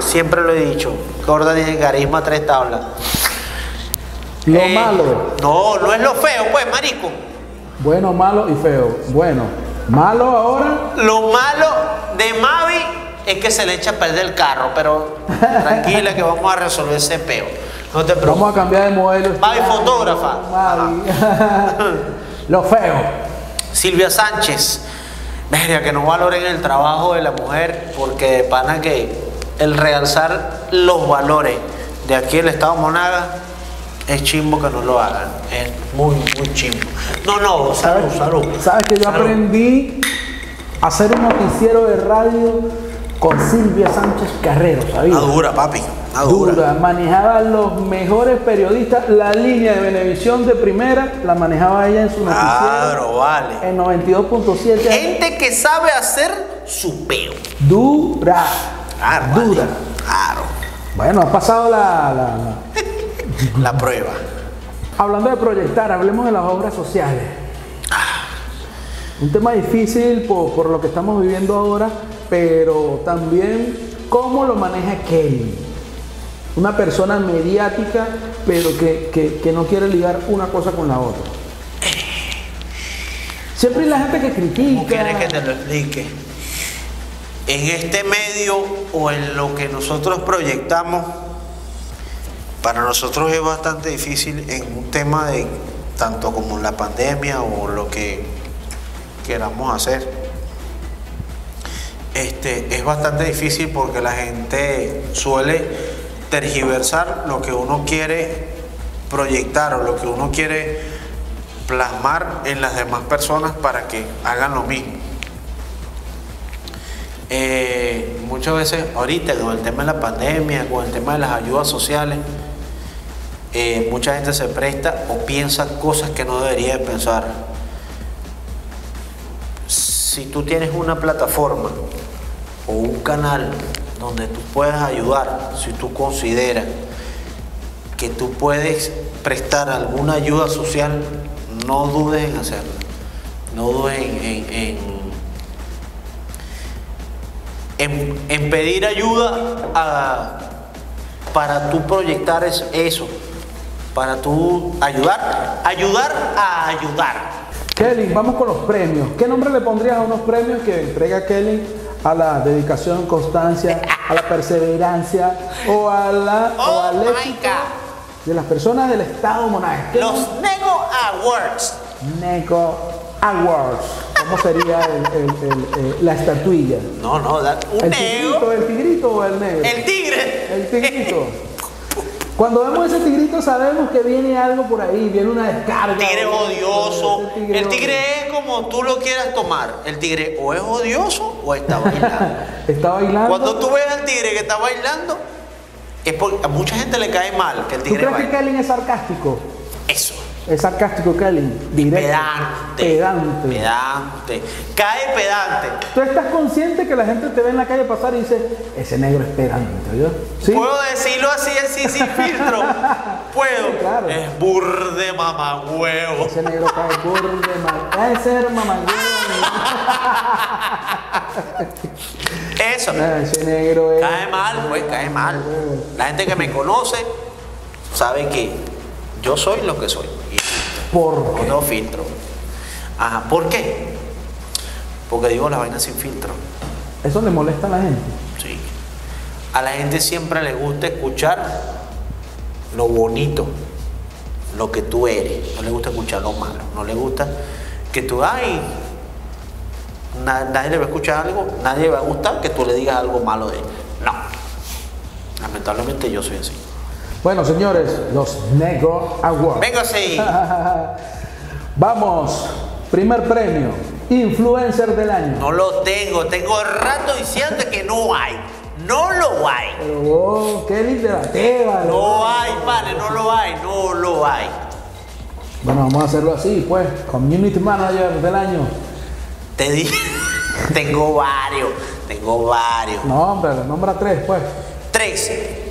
Speaker 2: Siempre lo he dicho. Gorda tiene carisma tres tablas.
Speaker 1: Lo
Speaker 2: Eh,
Speaker 1: malo,
Speaker 2: No, no es lo feo, pues, marico.
Speaker 1: bueno, malo y feo. Bueno, malo ahora,
Speaker 2: Lo malo de Mavi es que se le echa a perder el carro, pero tranquila que vamos a resolver ese peo. No te preocupes.
Speaker 1: vamos a cambiar de modelo.
Speaker 2: Mavi fotógrafa.
Speaker 1: Mavi. lo feo.
Speaker 2: Silvia Sánchez. Verga, que no valoren el trabajo de la mujer, porque de pana que el realzar los valores de aquí el Estado Monaga es chimbo que no lo hagan. Es muy, muy chimbo. No, no, salud, salud.
Speaker 1: Sabes que yo
Speaker 2: Salud.
Speaker 1: aprendí a hacer un noticiero de radio con Silvia Sánchez Carrero, ¿sabías?
Speaker 2: Una dura, papi. Una dura.
Speaker 1: dura, manejaba los mejores periodistas, la línea de Venevisión de primera la manejaba ella en su noticiero
Speaker 2: Claro, vale.
Speaker 1: en 92.7
Speaker 2: Gente que sabe hacer su peo.
Speaker 1: dura,
Speaker 2: Claro,
Speaker 1: dura.
Speaker 2: Claro.
Speaker 1: Bueno, ha pasado la, la- la-
Speaker 2: La prueba.
Speaker 1: Hablando de proyectar, hablemos de las obras sociales. Un tema difícil por, por lo que estamos viviendo ahora, pero también cómo lo maneja Kelly. Una persona mediática, pero que, que- que no quiere ligar una cosa con la otra. Siempre hay la gente que critica.
Speaker 2: ¿Cómo quieres que te lo explique? En este medio o en lo que nosotros proyectamos, para nosotros es bastante difícil en un tema de tanto como la pandemia o lo que queramos hacer. Este, es bastante difícil porque la gente suele tergiversar lo que uno quiere proyectar o lo que uno quiere plasmar en las demás personas para que hagan lo mismo. Eh, muchas veces ahorita con el tema de la pandemia, con el tema de las ayudas sociales, eh, mucha gente se presta o piensa cosas que no debería de pensar. Si tú tienes una plataforma o un canal donde tú puedas ayudar, si tú consideras que tú puedes prestar alguna ayuda social, no dudes en hacerlo. No dudes en, pedir ayuda para tú proyectar eso, para tú ayudar, ayudar a ayudar.
Speaker 1: Kelly, vamos con los premios. ¿Qué nombre le pondrías a unos premios que entrega Kelly a la dedicación, constancia, a la perseverancia o a la
Speaker 2: oh
Speaker 1: al éxito de las personas del Estado monaje?
Speaker 2: Los Nego Awards.
Speaker 1: Nego Awards. ¿Cómo sería la estatuilla?
Speaker 2: No, no, un
Speaker 1: ¿El
Speaker 2: nego.
Speaker 1: tigrito, ¿El tigrito o el negro?
Speaker 2: El tigre.
Speaker 1: El tigrito. Cuando vemos ese tigrito sabemos que viene algo por ahí, viene una descarga.
Speaker 2: Tigre odioso. El tigre es como tú lo quieras tomar. El tigre o es odioso o está bailando.
Speaker 1: está bailando.
Speaker 2: Cuando tú ves al tigre que está bailando, es porque a mucha gente le cae mal que el tigre
Speaker 1: ¿Tú crees que Kellen es sarcástico?
Speaker 2: Eso.
Speaker 1: Es sarcástico, Kelly. Directo.
Speaker 2: Pedante.
Speaker 1: Pedante.
Speaker 2: Pedante. Cae pedante.
Speaker 1: ¿Tú estás consciente que la gente te ve en la calle pasar y dice, ese negro es pedante, ¿yo?
Speaker 2: ¿Sí? ¿Puedo decirlo así, así, sin filtro? Puedo.
Speaker 1: claro.
Speaker 2: Es burde mamagüevo.
Speaker 1: Ese negro cae burde mamagüevo. Ese ser mamagüevo.
Speaker 2: Eso.
Speaker 1: No, ese negro es...
Speaker 2: Cae mal, pues, cae mal. La gente que me conoce sabe que yo soy lo que soy.
Speaker 1: ¿Por qué?
Speaker 2: No filtro. Ajá, ¿por qué? Porque digo la vaina sin filtro.
Speaker 1: ¿Eso le molesta a la gente?
Speaker 2: Sí. A la gente siempre le gusta escuchar lo bonito, lo que tú eres. No le gusta escuchar lo malo. No le gusta que tú, ay, nadie le va a escuchar algo, nadie le va a gustar que tú le digas algo malo de él. No. Lamentablemente yo soy así.
Speaker 1: Bueno, señores, los Negro Awards.
Speaker 2: Venga, sí.
Speaker 1: Vamos, primer premio, Influencer del Año.
Speaker 2: No lo tengo, tengo rato diciendo que no hay. No lo hay.
Speaker 1: Pero vos, Kelly de la teba.
Speaker 2: No hay, padre, no lo hay, no lo hay.
Speaker 1: Bueno, vamos a hacerlo así, pues. Community Manager del Año.
Speaker 2: Te dije, tengo varios, tengo varios.
Speaker 1: No, hombre, nombra tres, pues.
Speaker 2: Tres.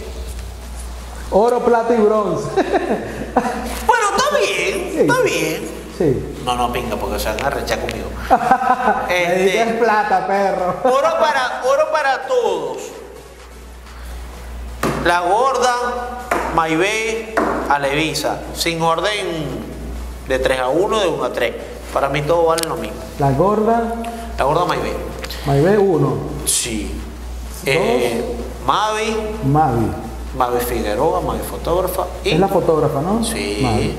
Speaker 1: Oro, plata y bronce.
Speaker 2: bueno, está bien,
Speaker 1: Sí.
Speaker 2: está bien.
Speaker 1: Sí.
Speaker 2: No, no, pinga, porque se van a arrechar conmigo. Este,
Speaker 1: plata, perro.
Speaker 2: oro para, oro para todos. La gorda, Maibé, Alevisa. Sin orden de 3 a 1, de 1 a 3. Para mí todo vale lo mismo.
Speaker 1: La gorda,
Speaker 2: La gorda Maibé.
Speaker 1: Maibé 1.
Speaker 2: Sí. Eh, Mavi,
Speaker 1: Mavi.
Speaker 2: Mavi Figueroa, Mavi fotógrafa. Y,
Speaker 1: Es la fotógrafa, ¿no?
Speaker 2: Sí.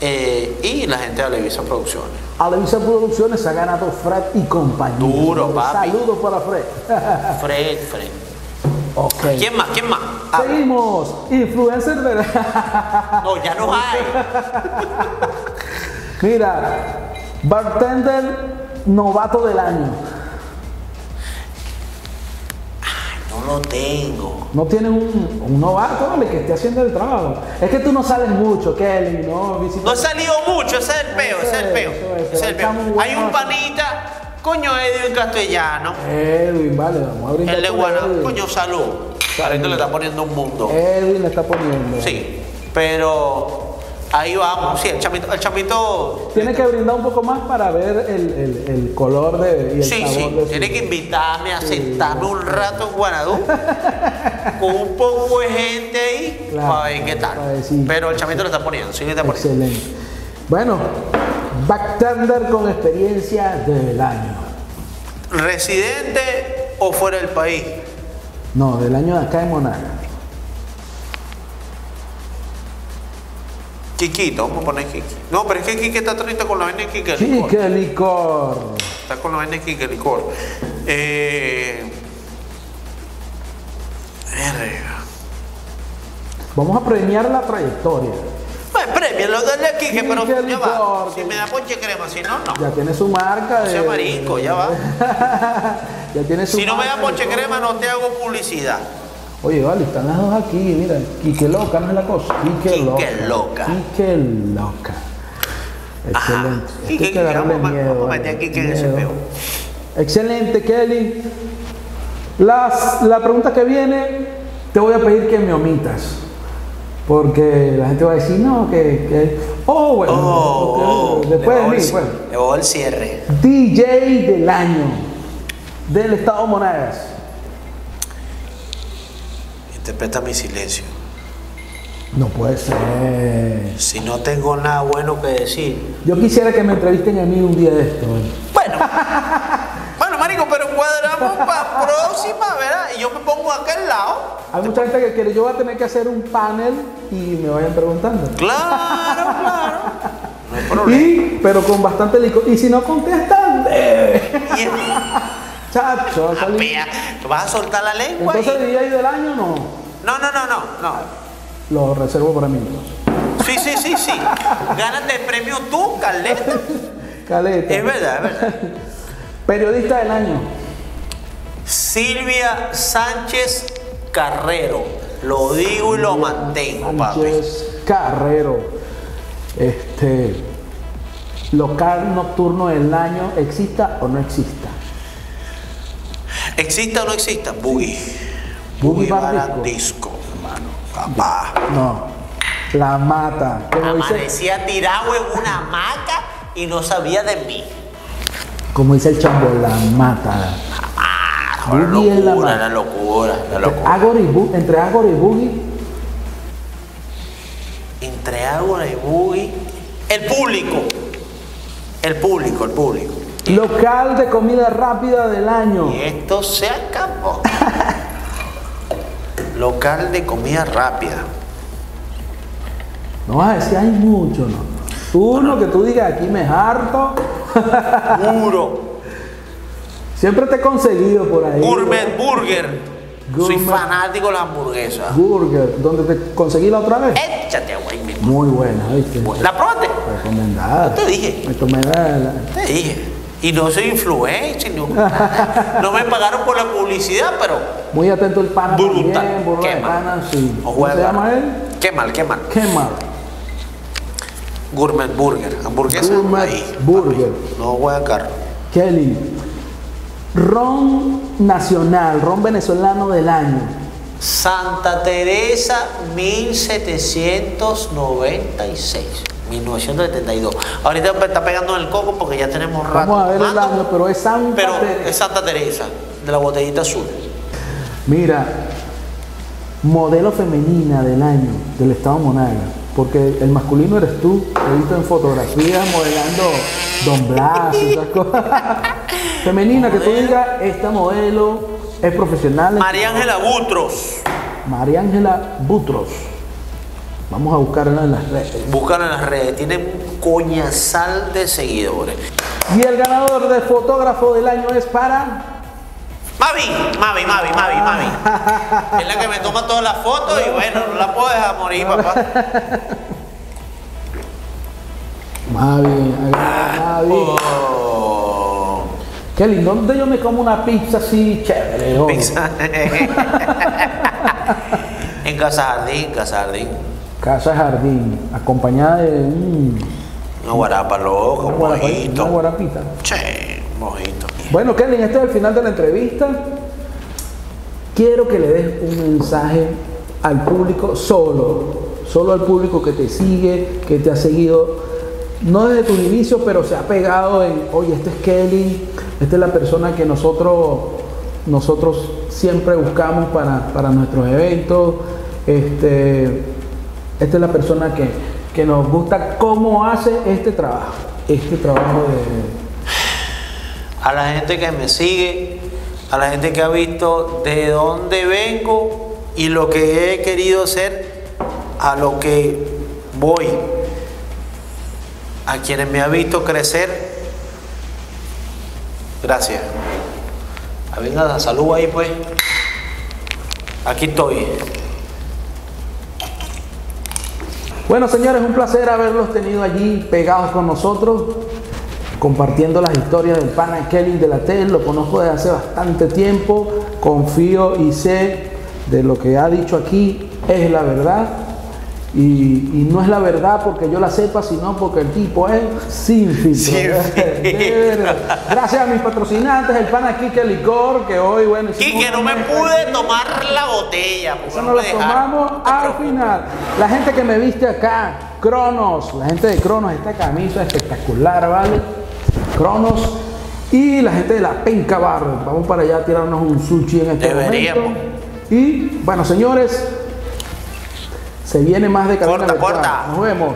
Speaker 2: Eh, y la gente de Alevisa Producciones.
Speaker 1: Alevisa Producciones ha ganado Fred y compañía.
Speaker 2: Duro, papi.
Speaker 1: Saludos para Fred.
Speaker 2: Fred, Fred.
Speaker 1: ok.
Speaker 2: ¿Quién más? ¿Quién más?
Speaker 1: Seguimos. Influencer del
Speaker 2: No, ya no hay.
Speaker 1: Mira, bartender novato del año.
Speaker 2: No tengo.
Speaker 1: No tienes un, un novato ¿vale? que esté haciendo el trabajo. Es que tú no sales mucho, Kelly, ¿no? Visita-
Speaker 2: No he salido mucho, ese es el peo, ese es el peo.
Speaker 1: Es,
Speaker 2: Ese es el peo. Hay un panita, coño Edwin Castellano.
Speaker 1: Edwin, vale, vamos a brindar
Speaker 2: El de
Speaker 1: por
Speaker 2: Guana,
Speaker 1: Edwin.
Speaker 2: coño, salud. Carito le está poniendo un mundo.
Speaker 1: Edwin le está poniendo.
Speaker 2: Sí, pero ahí vamos. Sí, el chamito, el chamito
Speaker 1: Tiene que brindar un poco más para ver el, el- el color de, y el
Speaker 2: Sí,
Speaker 1: sabor
Speaker 2: sí,
Speaker 1: de su-
Speaker 2: tiene que invitarme a sentarme un rato en Guanadú con un poco de gente ahí
Speaker 1: Claro,
Speaker 2: para ver qué tal. Pero el chamito le está poniendo, sí le está poniendo.
Speaker 1: Excelente. Bueno, bartender con experiencia del año.
Speaker 2: ¿Residente o fuera del país?
Speaker 1: No, del año de acá en Monaga.
Speaker 2: Quiquito, vamos a poner Kiki. No, pero es que Kiki está triste con la vaina de Kike Licor.
Speaker 1: Chique licor.
Speaker 2: Está con la vaina de Kike Licor. Eh...
Speaker 1: Vamos a premiar la trayectoria.
Speaker 2: me premien, lo dale aquí, que pero
Speaker 1: Quique
Speaker 2: ya va.
Speaker 1: Licor,
Speaker 2: Si me da ponche crema, si no, no.
Speaker 1: Ya tiene su marca de.
Speaker 2: sea marico, ya va.
Speaker 1: ya tiene su
Speaker 2: Si no me da
Speaker 1: marca
Speaker 2: ponche
Speaker 1: de
Speaker 2: crema, no te hago publicidad.
Speaker 1: Oye, vale, están las dos aquí, mira. Quique loca, no es la cosa. Quique
Speaker 2: Quique
Speaker 1: loca. Quique loca. Excelente.
Speaker 2: Quique,
Speaker 1: hay que
Speaker 2: vamos
Speaker 1: miedo,
Speaker 2: vamos a meter a Quique en ese peo.
Speaker 1: Excelente, Kelly. Las- la pregunta que viene, te voy a pedir que me omitas. Porque la gente va a decir, no, que. que oh, bueno.
Speaker 2: Oh,
Speaker 1: ok, después de mí, pues.
Speaker 2: el- le bajó el cierre.
Speaker 1: DJ del año del Estado Monagas.
Speaker 2: Interpreta mi silencio.
Speaker 1: No puede ser.
Speaker 2: Si no tengo nada bueno que decir.
Speaker 1: Yo quisiera que me entrevisten a mí un día de esto.
Speaker 2: Bueno, bueno, marico, pero cuadramos para próxima, ¿verdad? Y yo me pongo a aquel lado.
Speaker 1: Hay mucha gente que quiere, yo voy a tener que hacer un panel y me vayan preguntando.
Speaker 2: Claro, claro. No hay problema.
Speaker 1: Y, pero con bastante licor. Y si no contestan, eh,
Speaker 2: Y-
Speaker 1: chacho, va a salir-
Speaker 2: Apea, ¿tú vas a soltar la lengua?
Speaker 1: Entonces,
Speaker 2: y-
Speaker 1: DJ del año no.
Speaker 2: No, no, no, no, no.
Speaker 1: Lo reservo para mí. entonces.
Speaker 2: Sí, sí, sí, sí. Gánate el premio tú, Carleta.
Speaker 1: Caleta.
Speaker 2: Es verdad, es verdad.
Speaker 1: Periodista del año.
Speaker 2: Silvia Sánchez Carrero. Lo digo y lo mantengo, papi.
Speaker 1: Sánchez Carrero. Este. Local nocturno del año, ¿exista o no exista?
Speaker 2: ¿Exista o no exista? Boogie.
Speaker 1: Boogie Bar Disco.
Speaker 2: Hermano. Papá.
Speaker 1: No. La mata. Como dice,
Speaker 2: Amanecía tirado en una hamaca y no sabía de mí.
Speaker 1: como dice el chambo, la mata.
Speaker 2: Ah, la locura, la locura, la locura.
Speaker 1: Agor y entre Agor y Boogie,
Speaker 2: Entre Ágora y Boogie. El público. El público, el público.
Speaker 1: Local de comida rápida del año.
Speaker 2: Y esto se acabó. Local de comida rápida.
Speaker 1: No vas a decir, hay mucho, ¿no? Uno que tú digas, aquí me harto.
Speaker 2: Puro.
Speaker 1: Siempre te he conseguido por ahí.
Speaker 2: Gourmet Burger. Soy fanático de la hamburguesa.
Speaker 1: Burger, donde te conseguí la otra vez.
Speaker 2: Échate, güey.
Speaker 1: Muy buena, ¿viste?
Speaker 2: ¿La probaste?
Speaker 1: Recomendada.
Speaker 2: Te dije.
Speaker 1: Me la-
Speaker 2: Te dije. Y no soy influencer, no, no me pagaron por la publicidad, pero
Speaker 1: Muy atento el pana
Speaker 2: brutal.
Speaker 1: también,
Speaker 2: Qué
Speaker 1: pana,
Speaker 2: mal.
Speaker 1: sí.
Speaker 2: O
Speaker 1: ¿Cómo se
Speaker 2: juega.
Speaker 1: llama él?
Speaker 2: Qué mal, qué mal. Gourmet Burger. Hamburguesa.
Speaker 1: Gourmet
Speaker 2: ahí,
Speaker 1: Burger.
Speaker 2: papi. No juega carro.
Speaker 1: Kelly. Ron nacional, ron venezolano del año.
Speaker 2: Santa Teresa 1796. 1972. Ahorita está pegando en el coco porque ya tenemos rato.
Speaker 1: Vamos a ver el año, pero es Santa
Speaker 2: Pero
Speaker 1: Teresa.
Speaker 2: es Santa Teresa, de la botellita azul.
Speaker 1: Mira, modelo femenina del año del Estado Monaga. Porque el masculino eres tú. He visto en fotografías modelando Don Blas y esas cosas. femenina, que tú digas, esta modelo es profesional.
Speaker 2: María Ángela Butros.
Speaker 1: María Ángela Butros. Vamos a buscarla en las redes.
Speaker 2: Búscala en las redes. Tiene un coñazal de seguidores.
Speaker 1: Y el ganador de fotógrafo del año es para.
Speaker 2: Mavi, Mavi, Mavi, Mavi, Mavi. Es la que me toma todas las fotos y bueno, no la puedo dejar morir, papá.
Speaker 1: Mavi, Mavi.
Speaker 2: Oh,
Speaker 1: Qué lindo. ¿Dónde yo me como una pizza así chévere?
Speaker 2: pizza. en Casa Jardín, Casa Jardín.
Speaker 1: Casa Jardín, acompañada de un,
Speaker 2: Una guarapa loca, un
Speaker 1: una, guarapa- una
Speaker 2: mojito.
Speaker 1: guarapita.
Speaker 2: Che, mojito.
Speaker 1: Bueno, Kelly, este es el final de la entrevista. Quiero que le des un mensaje al público solo, solo al público que te sigue, que te ha seguido, no desde tus inicios, pero se ha pegado en, oye, este es Kelly, esta es la persona que nosotros, nosotros siempre buscamos para, para nuestros eventos, este, esta es la persona que, que nos gusta cómo hace este trabajo, este trabajo de
Speaker 2: A la gente que me sigue, a la gente que ha visto de dónde vengo y lo que he querido hacer, a lo que voy, a quienes me ha visto crecer, gracias. Ah, Venga, salud ahí pues. Aquí estoy.
Speaker 1: Bueno, señores, un placer haberlos tenido allí pegados con nosotros, compartiendo las historias del pana Kelly de la TEL. Lo conozco desde hace bastante tiempo, confío y sé de lo que ha dicho aquí es la verdad. Y, y no es la verdad porque yo la sepa, sino porque el tipo es sin filtro.
Speaker 2: Sin
Speaker 1: verdad. Gracias a mis patrocinantes, el pana Kike Licor, que hoy, bueno, hicimos
Speaker 3: Quique, no me pude tomar la botella.
Speaker 1: Eso
Speaker 3: no
Speaker 1: nos
Speaker 3: dejaron.
Speaker 1: tomamos
Speaker 3: No te
Speaker 1: al final. La gente que me viste acá, Cronos, la gente de Cronos, esta camisa espectacular, ¿vale? Cronos. Y la gente de la Penca Bar. Vamos para allá a tirarnos un sushi en este
Speaker 3: Deberíamos.
Speaker 1: momento. Y bueno, señores, se viene más de Cabina
Speaker 3: Corta,
Speaker 1: Virtual.
Speaker 3: corta.
Speaker 1: Nos vemos.